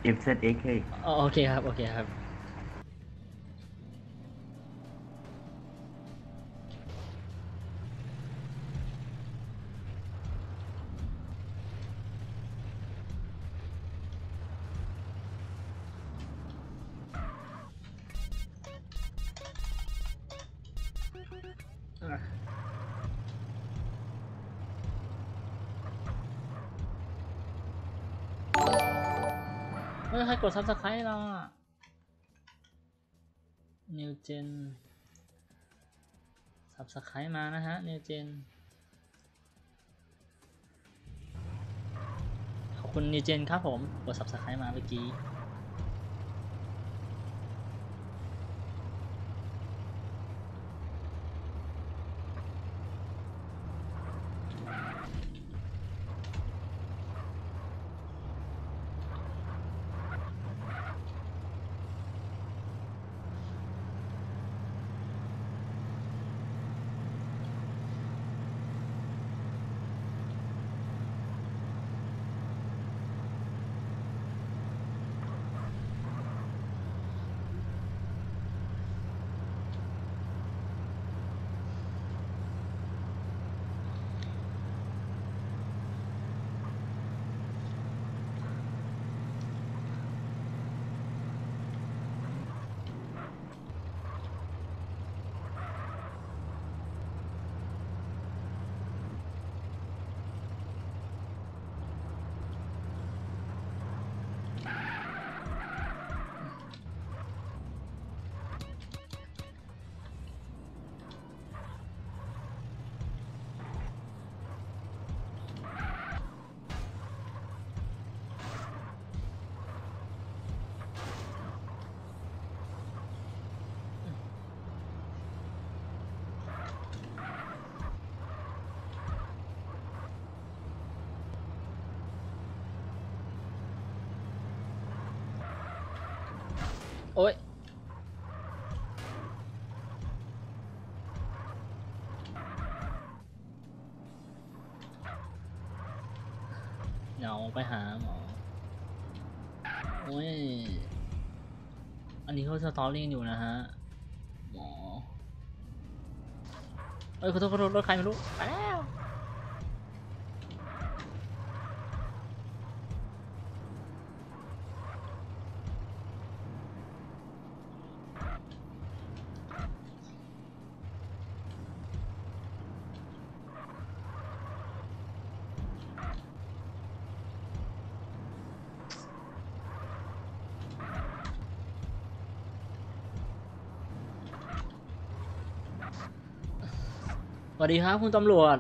F Z X เฮ้ย อ๋อโอเคครับ โอเคครับ จน subscribe มานะฮะ New Gen ขอบคุณ New Gen ครับผมกด subscribe มาเมื่อกี้ โอ๊ย เดี๋ยวไปหาหมอ โอ้ย อันนี้ เขาสตอรี่อยู่นะฮะหมอเอ้ยขอโทษขอโทษรถใครไม่รู้ไปแล้ว สวัสดีครับคุณตำรวจ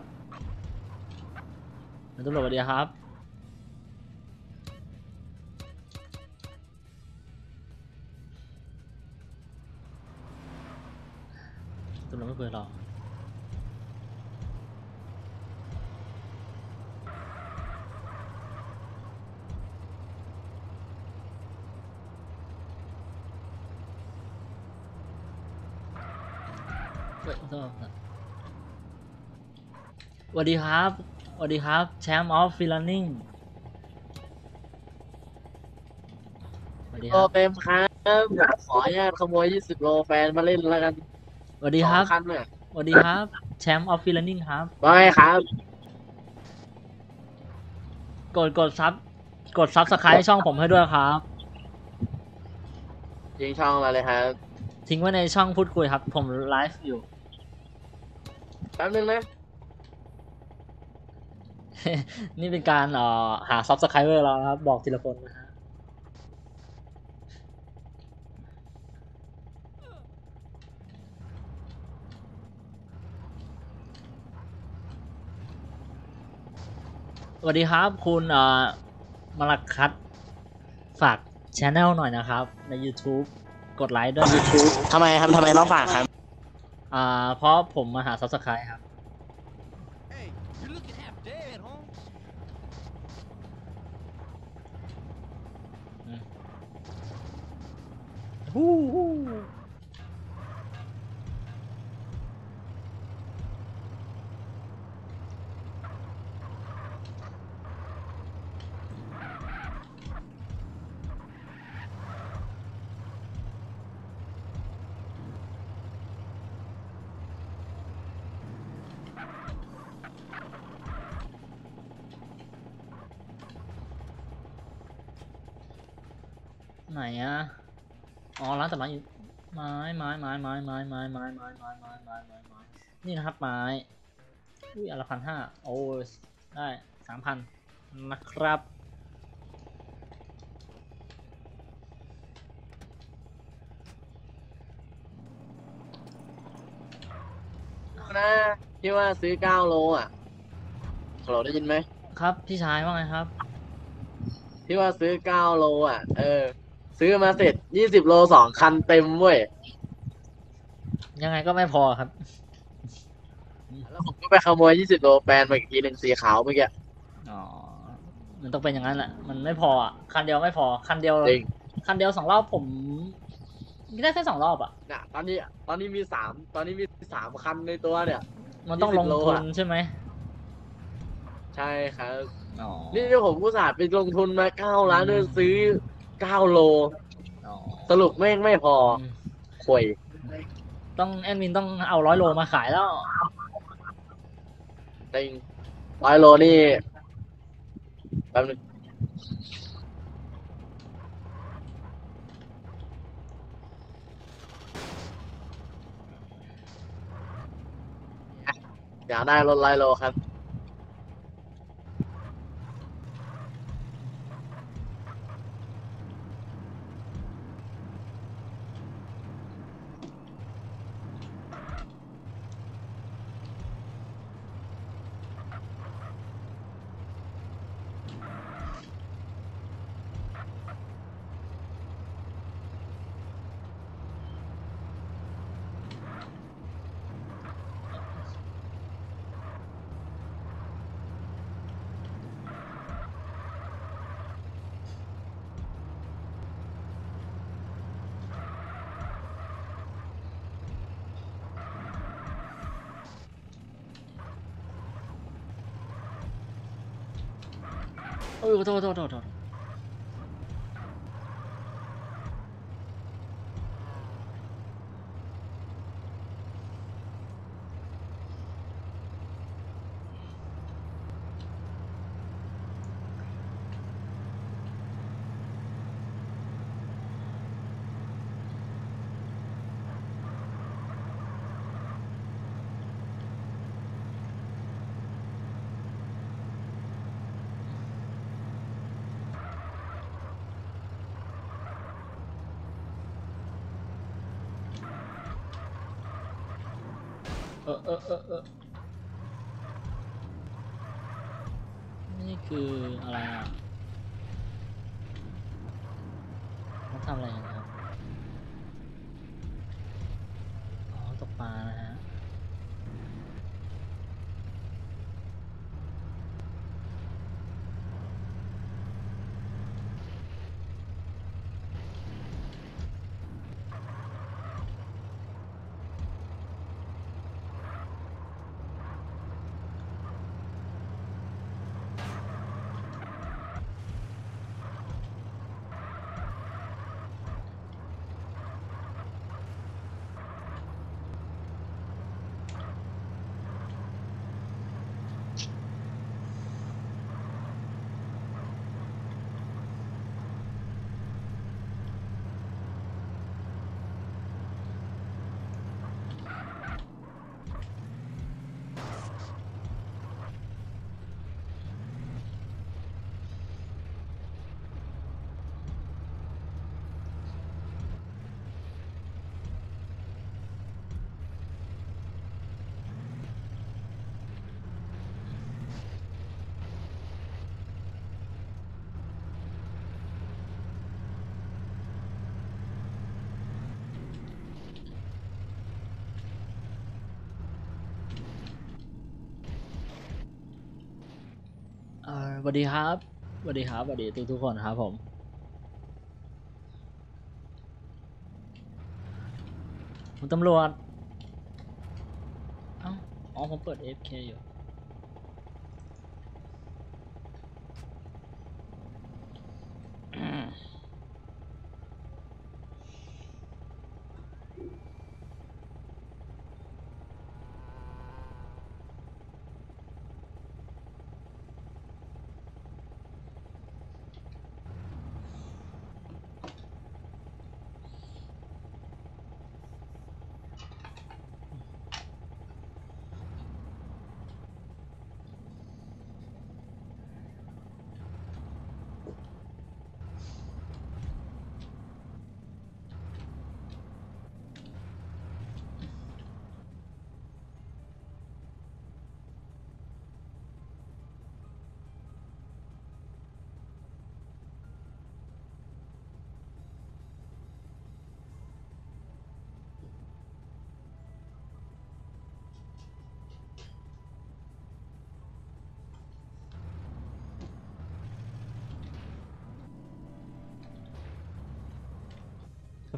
คุณตำรวจสวัสดีครับ วัสดีครับสวัสดีครับแชมป์ออฟฟิลนิ่งสวัสดีคโลรับเต็มครับขออนุญาตขโมย 20 โลแฟนมาเล่นแล้วกันสวัสดีครับสองคันน่ะสวัสดีครับแชมป์ออฟฟิลนิ่งครับ ว่าไงครับ กดกดซับกดซับสไครต์ช่องผมให้ด้วยครับ ยิงช่องมาเลยครับ ทิ้งไว้ในช่องพูดคุยครับ ผมไลฟ์อยู่ แป๊บนึงนะ นี่เป็นการเอ่อหา subscriber เรานะครับ บอกทีละคนนะฮะสวัสดีครับคุณเอ่อมาลักคัตฝากช anel หน่อยนะครับ ใน YouTube กดไลค์ด้วย YouTube ทำไมครับทำไมต้องฝากครับ อ่าเพราะผมมาหา subscribe ครับ Ooh. ไม้อยู่ไม้ไม้ไม้ไม้ไม้ไม้ไม้ไม้ไม้ไม้ไม้ไม้ไม้นี่นะครับไม้อุ้ยอนละพันห้าโอ้ยได้สามพันนะครับนะที่ว่าซื้อ9โลอะเราได้ยินไหมครับพี่ชายว่าไงครับ ที่ว่าซื้อ9โลอะ เออ ซื้อมาเสร็จ20โลสองคันเต็มเว้ย ยังไงก็ไม่พอครับ แล้วผมก็ไปขโมย20โลแฟนมาอีกทีหนึ่งสีขาวเมื่อกี้ อ๋อ มันต้องเป็นอย่างนั้นแหละ มันไม่พออะ คันเดียวไม่พอ คันเดียว จริง คันเดียวสองรอบผมได้แค่สองรอบอะ น่ะ ตอนนี้ ตอนนี้มีสาม ตอนนี้มีสามคันในตัวเนี่ย มันต้องลง20โลทุนอะ ใช่ไหมใช่ครับ อ๋อ นี่ที่ผมอุตส่าห์ไปลงทุนมาเก้าล้านเพื่อซื้อ เก้าโล อ๋อสรุปแม่งไม่พออืมข่วยต้องแอดมินต้องเอาร้อยโลมาขายแล้ว จริงร้อยโลนี่แป๊บนึงอยากได้รถร้อยโลครับ 哎呦，到到到到到！ สวัสดีครับสวัสดีครับสวัสดีทุกทุกๆคนครับผมคุณตำรวจเอ้าอ๋อผมเปิด AFK อยู่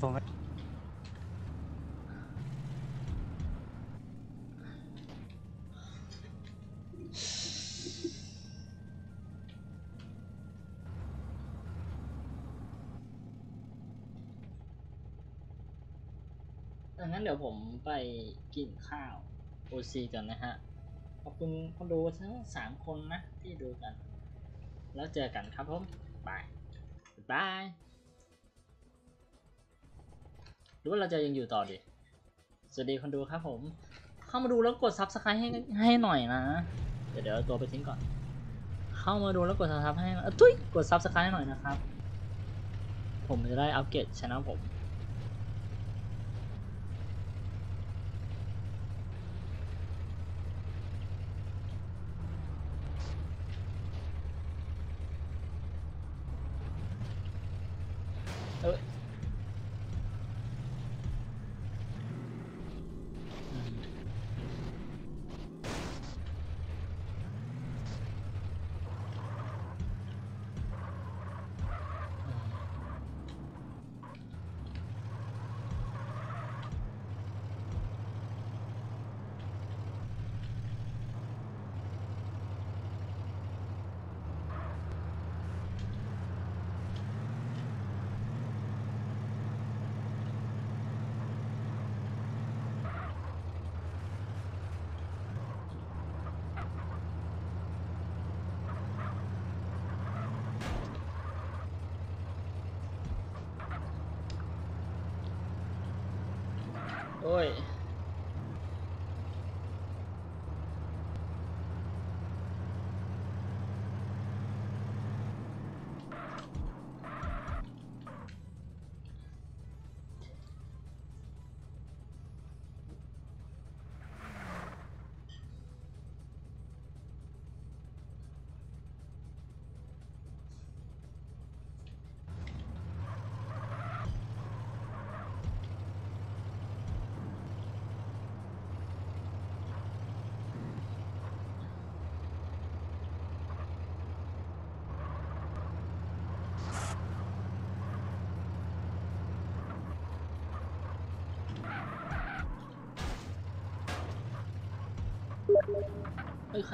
ผมดังนั้นเดี๋ยวผมไปกินข้าวโอซีกันนะฮะ ขอบคุณคนดูทั้งสามคนนะที่ดูกัน แล้วเจอกันครับผมบายบาย หรือว่าเราจะยังอยู่ต่อดิสวัสดีคนดูครับผม เข้ามาดูแล้วกด subscribe ให้ให้หน่อยนะ เดี๋ยวเดี๋ยวเอาตัวไปทิ้งก่อน เข้ามาดูแล้วกด subscribe ให้อ้ยทุยกด subscribe ให้หน่อยนะครับ ผมจะได้อัปเกรดช anel ผม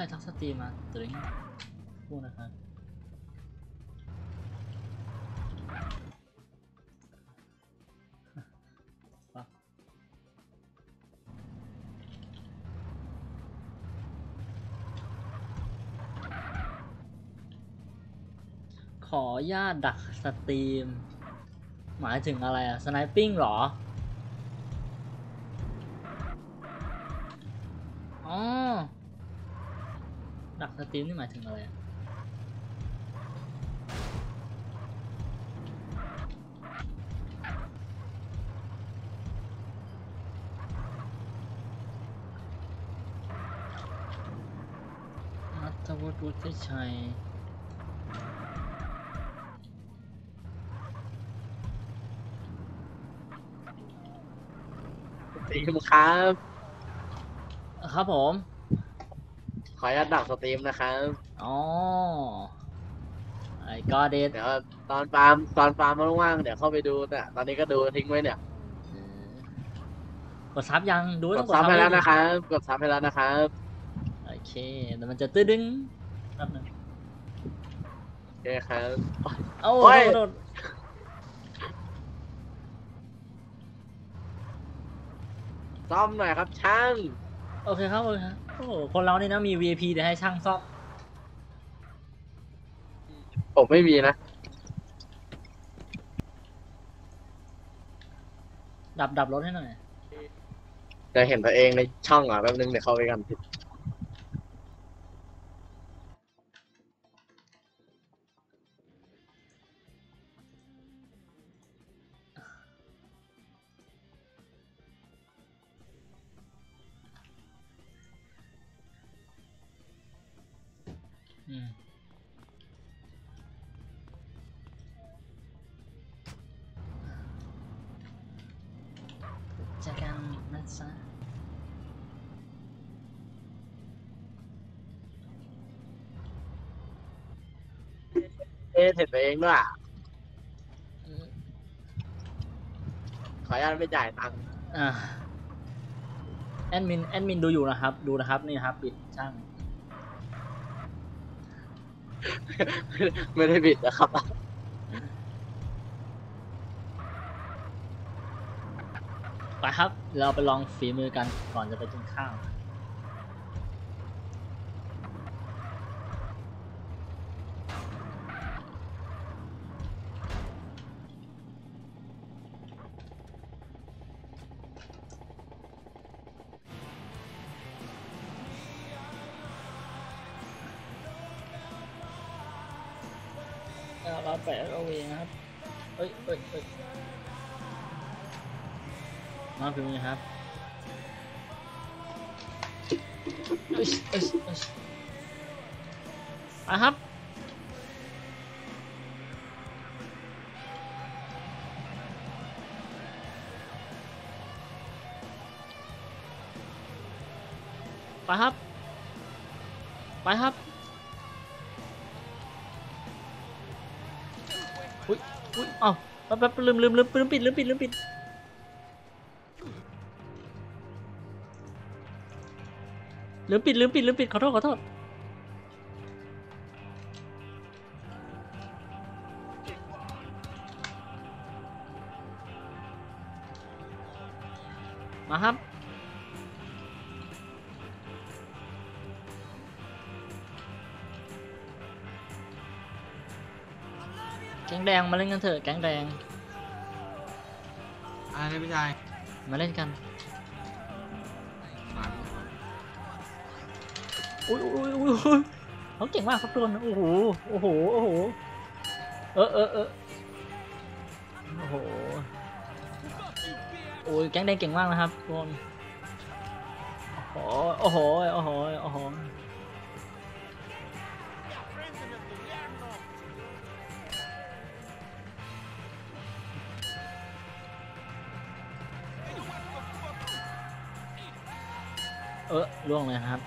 ครทักสตรีมมาตริงพูดนะครับขอญาตดักสตรีม หมายถึงอะไรอะสไนปิ้งเหรอ stream นี่หมายถึงอะไรอะนัทวุฒิวุฒิชัย stream ครับ ครับผม ขออนุญาตดักสตรีมนะครับอ๋อไอ้ก็เดทเดี๋ยวตอนฟาร์มตอนฟาร์มว่างๆเดี๋ยวเข้าไปดูเนี่ยตอนนี้ก็ดูทิ้งไว้เนี่ยกดซับยังดูกต้อดงกดซัซับบให้ด้แล้ววยนะครับกดซับให้แล้วนะครับโอเคเดี๋ยวมันจะตื้อดึงแป๊บนึงโอเคครับ เอ้าโอ้ย โดนซ่อมหน่อยครับช่างโอเคครับโอเคครับ โอ้โหคนเรานี่นะมี VIP แต่ให้ช่างซ่อมผมไม่มีนะ ดับดับรถให้หน่อย จะเห็นตัวเองในช่องอะแป๊บนึงเดี๋ยวเข้าไปกัน จอกันนะจ๊ะเอ๊ะเห็นตัวเองด้วยอะอืมขออนุญาตไม่จ่ายตังค์อ่าแอดมินแอดมินดูอยู่นะครับ ดูนะครับ นี่นะครับ ปิดช่าง ไม่ได้บิดนะครับไปครับ เราไปลองฝีมือกันก่อนจะไปกินข้าว แป๊บแป๊บลืมลืมลืมลืมปิดลืมปิดลืมปิดลืมปิดลืมปิดลืมปิดขอโทษขอโทษมาครับแก๊งแดงมาเล่นกันเถอะแก๊งแดง อะไรนะพี่ชายมาเล่นกันอุ้ยอุ้ยอุ้ยอุ้ยเขาเก่งมากครับทุกคนโอ้โหโอ้โหโอ้โหเออเออเออโอ้โหโอ้ยแก๊งแดงเก่งมากนะครับทุกคนโอ้โหโอ้โหโอ้โหเออ ล่วงเลยนะครับ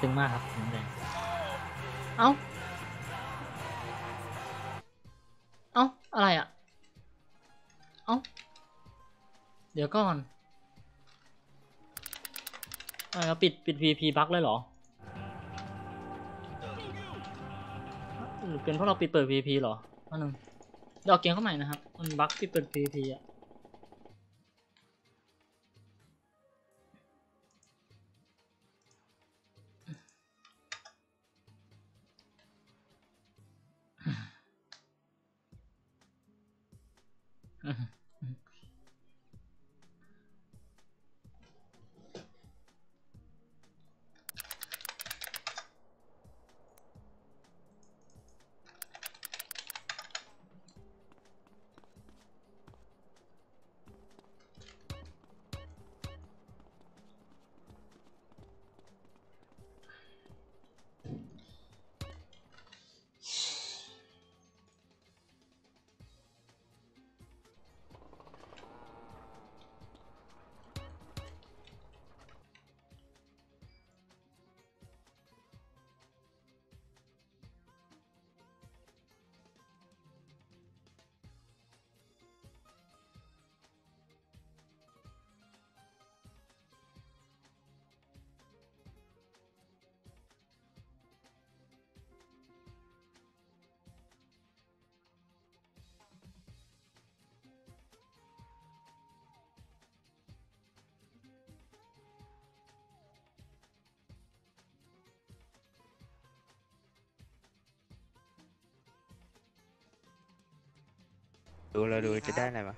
ตึงมากครับแก๊งแดงเอ้า เอ้า อะไรอะ เอ้า เดี๋ยวก่อนอะไรครับปิดปิด VP บั๊กเลยเหรอ หรือเป็นเพราะเราปิดเปิด VP เหรออันนึงเดี๋ยวเกมเข้าใหม่นะครับ มันบั๊กปิดเปิด VP อะ ดูเราดูจะได้อะไรวะ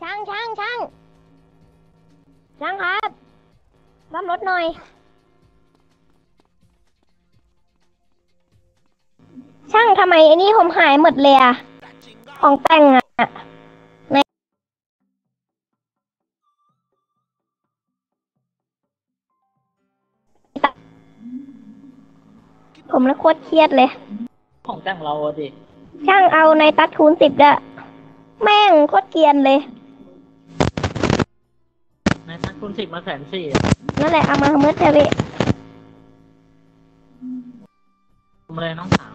ช่างช่างช่างช่างครับรับรถหน่อย ช่างทำไมไอ้นี่ผมหายหมดเลยอะของแต่งอะ ผมเลยโคตรเครียดเลย ของแต่งเราอะดิช่างเอาในตัดคูณสิบอะแม่งโคตรเกรียนเลย ในทักคุณสิบมาแสนสี่นั่นแหละเอามาเมื่อเทวิทำอะไรน้องสาว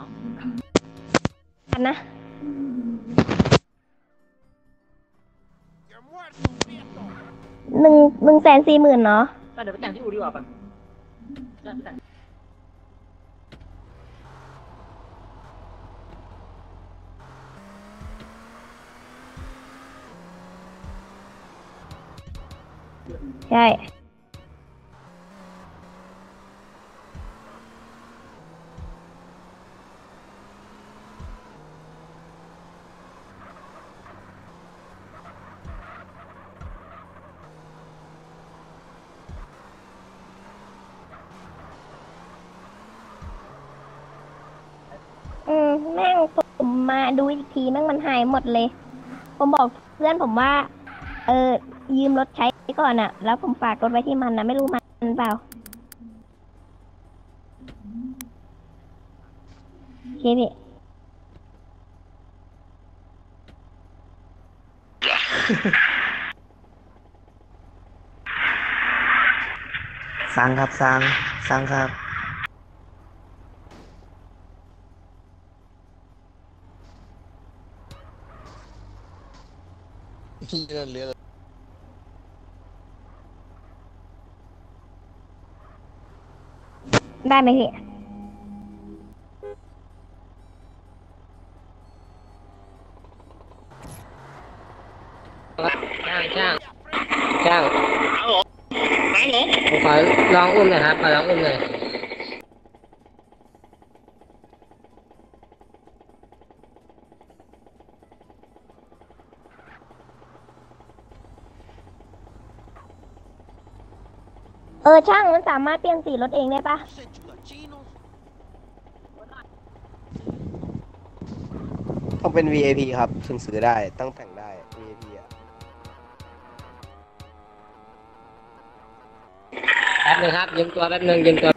กันนะหนึ่งหนึ่งแสนสี่หมื่นเนาะก็เดี๋ยวไปแต่งที่อูดีกว่าป่ะเดี๋ยวไปแต่ง ใช่ อืมแม่งผมมาดูอีกทีแม่งมันหายหมดเลย ผมบอกเพื่อนผมว่า เออ ยืมรถใช้ ก่อนอะแล้วผมฝากรถไว้ที่มันนะไม่รู้มันเปล่าโอเคพี่สั่งครับสั่งสั่งครับ ได้ไหมพี่ ช่างช่างช่างผมขอลองอุ้มหน่อยครับขอลองอุ้มหน่อยเออช่างมันสามารถเปลี่ยนสีรถเองได้ปะ ต้องเป็น VIP ครับถึงซื้อได้ต้องแต่งได้ VIP อะแป๊บนึงครับยืมตัวแป๊บนึงยืมตัว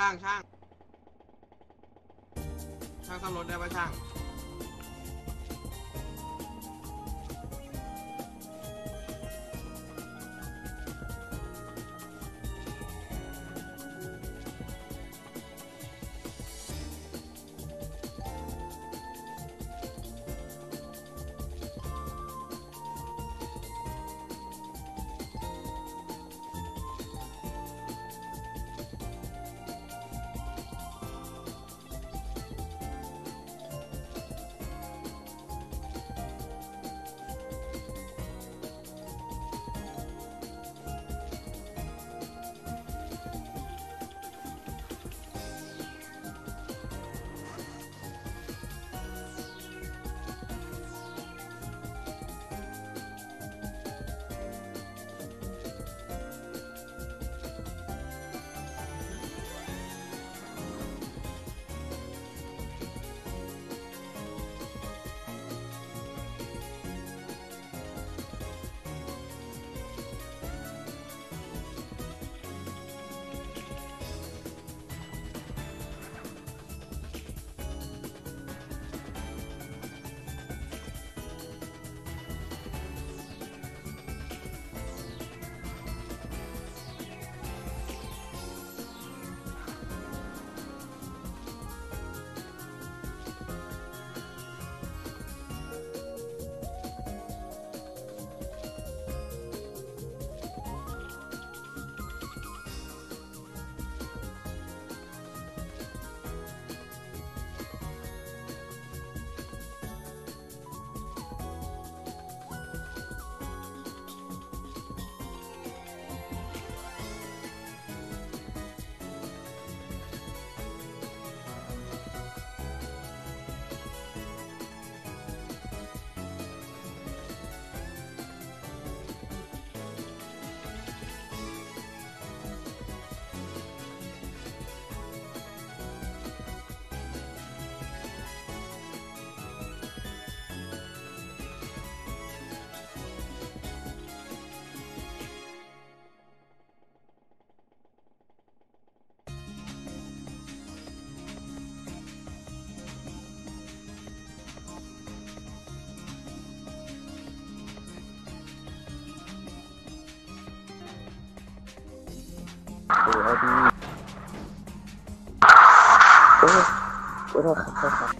ช่างช่าง ค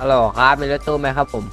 ฮัลโหลครับมีรถตู้ไหมครับผม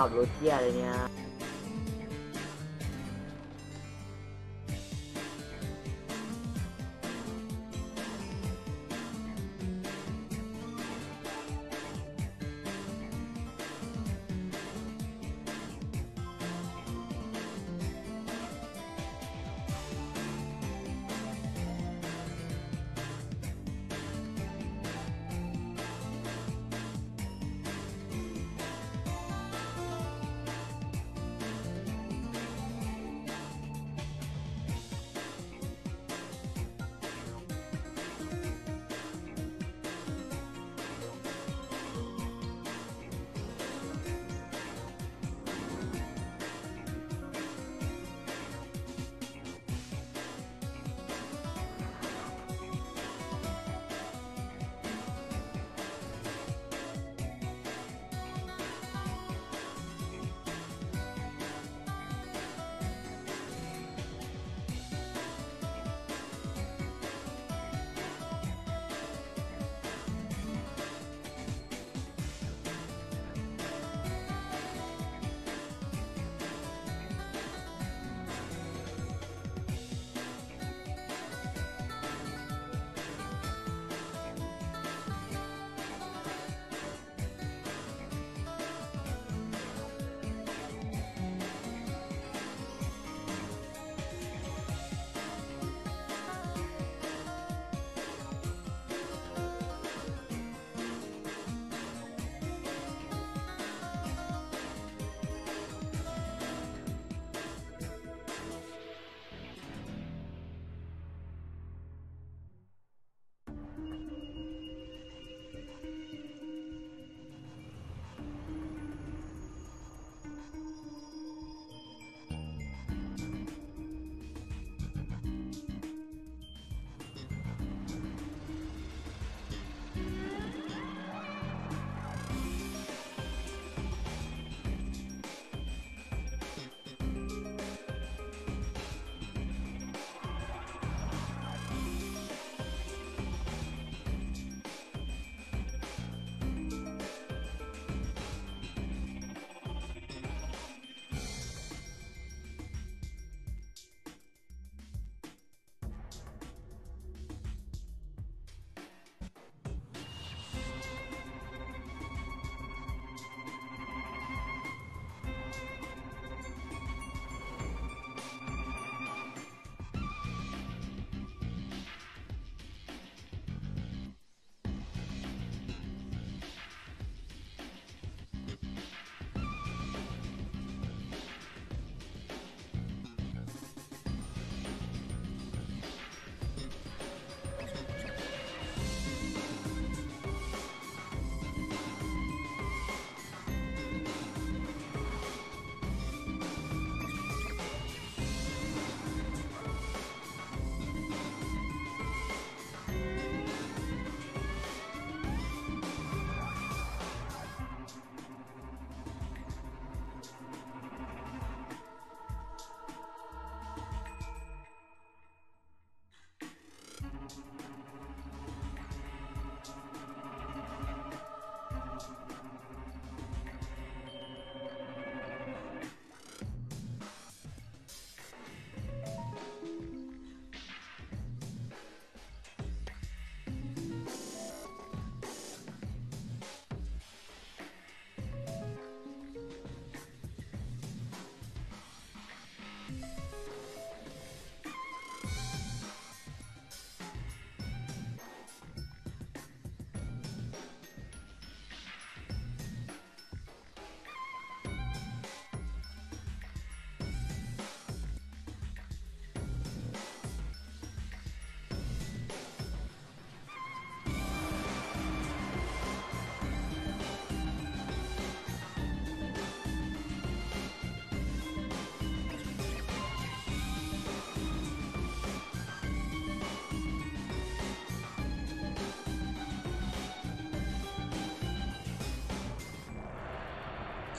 ขับ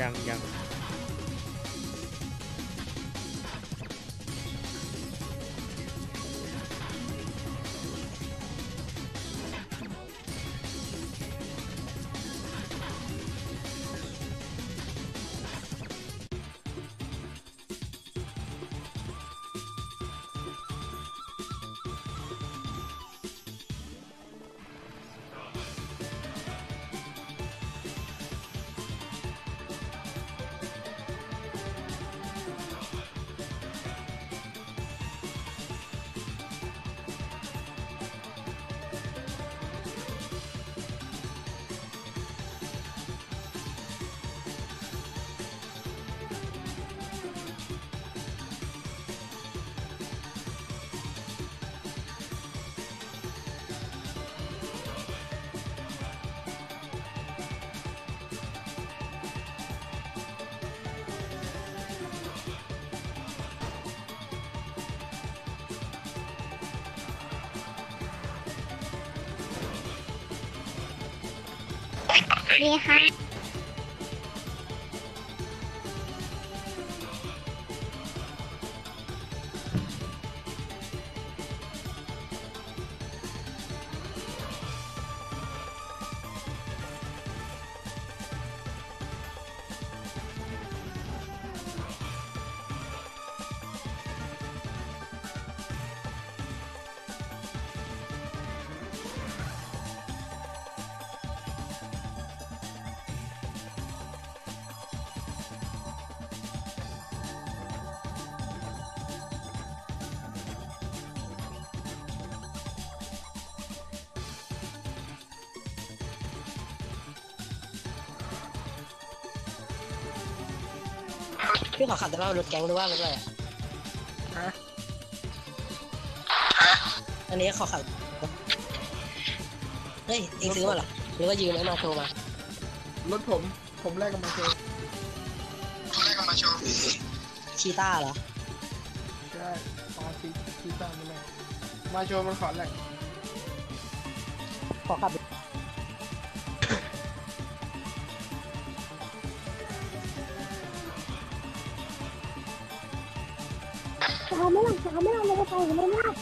ยังยัง ดีค่ อขับได้ไหมรถแก๊งหรือว่ารถอะไรอะอันนี้ขอขับเฮ้ยเองซื้อมาเหรอหรือว่ายืมไอ้มาโชว์มารถผม ผมแลกกันมาโชว์ชีต้าเหรอใช่ขอซีซีซ่ามาแลกมาโชว์มันขอแลกขอขับ เขาไม่หลับ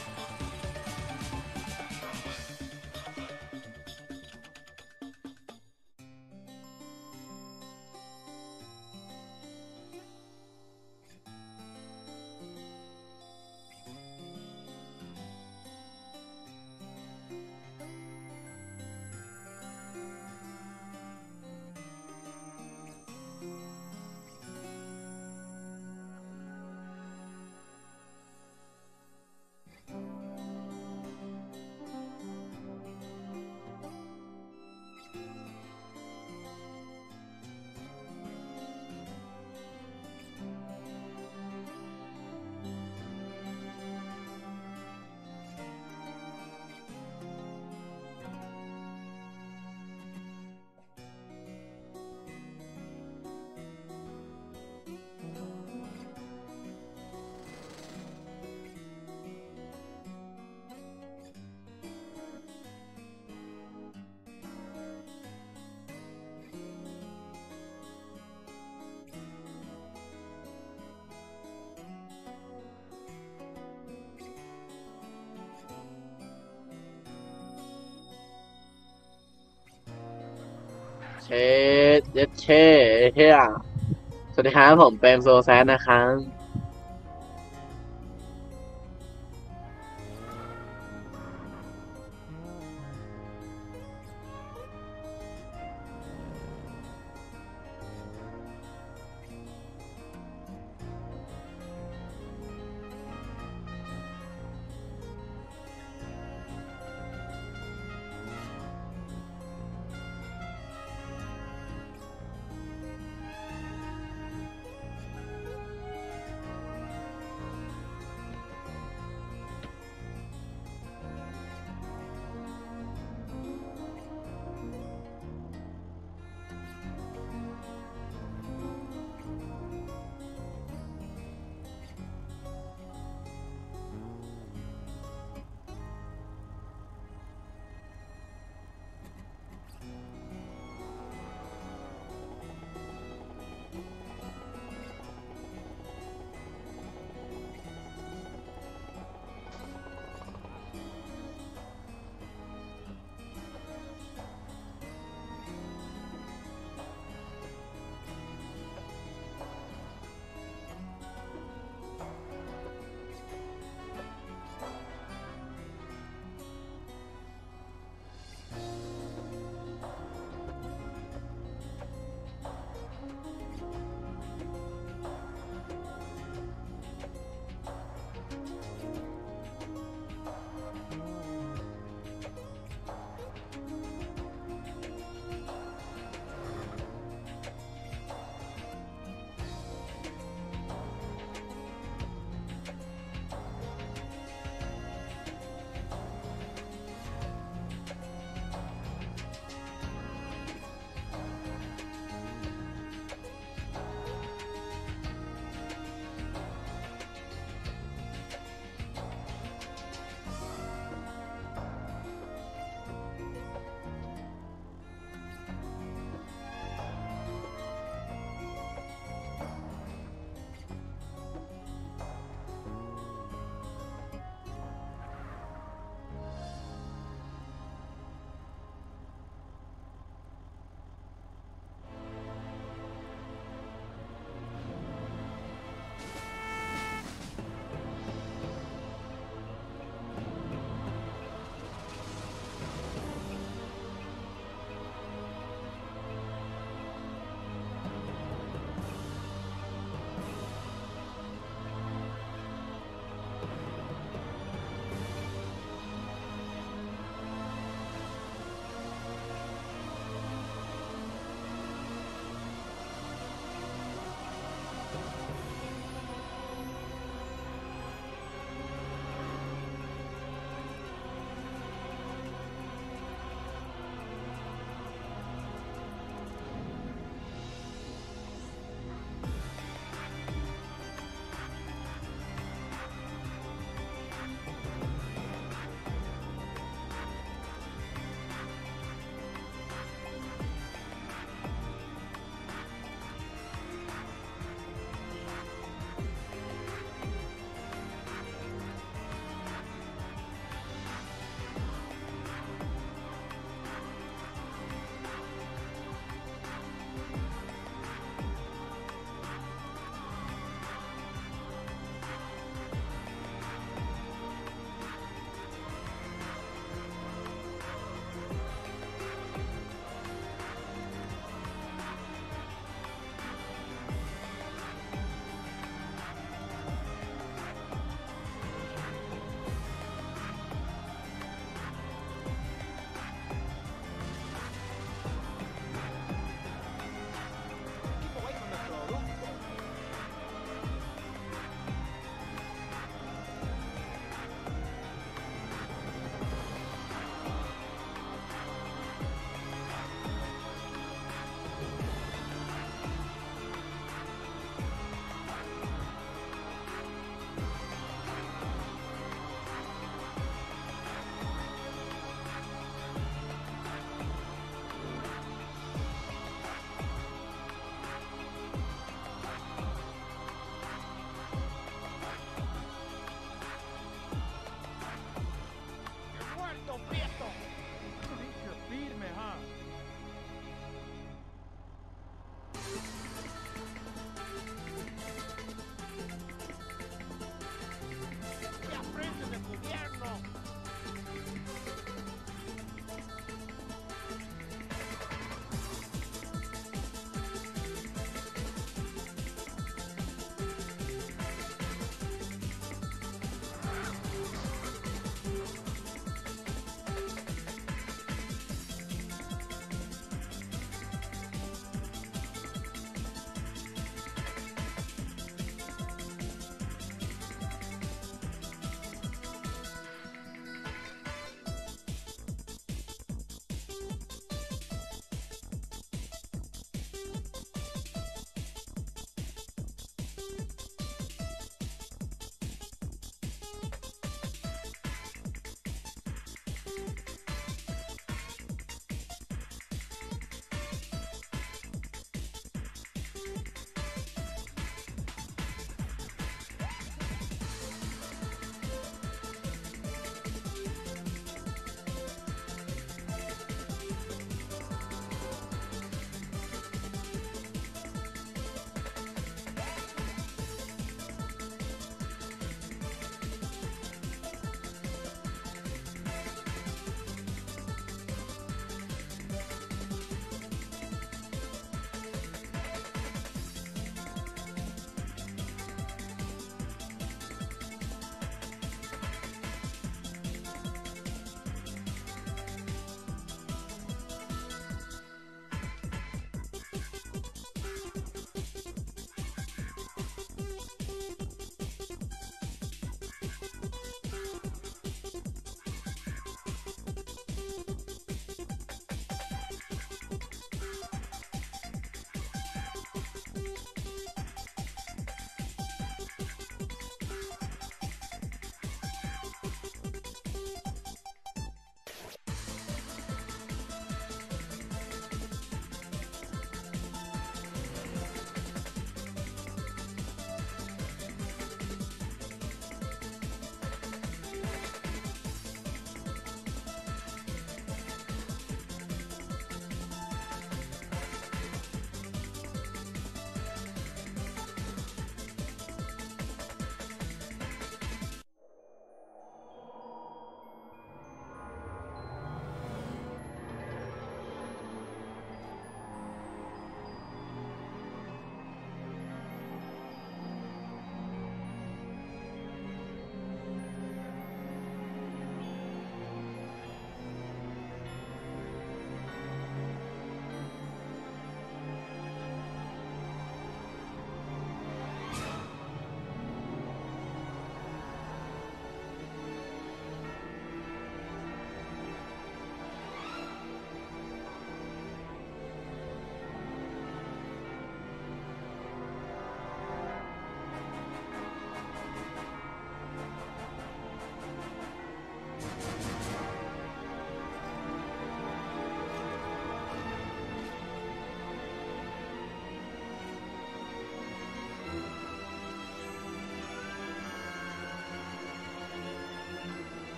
เช่เฮียสวัสดีครับผมเปมโซแซนนะครับ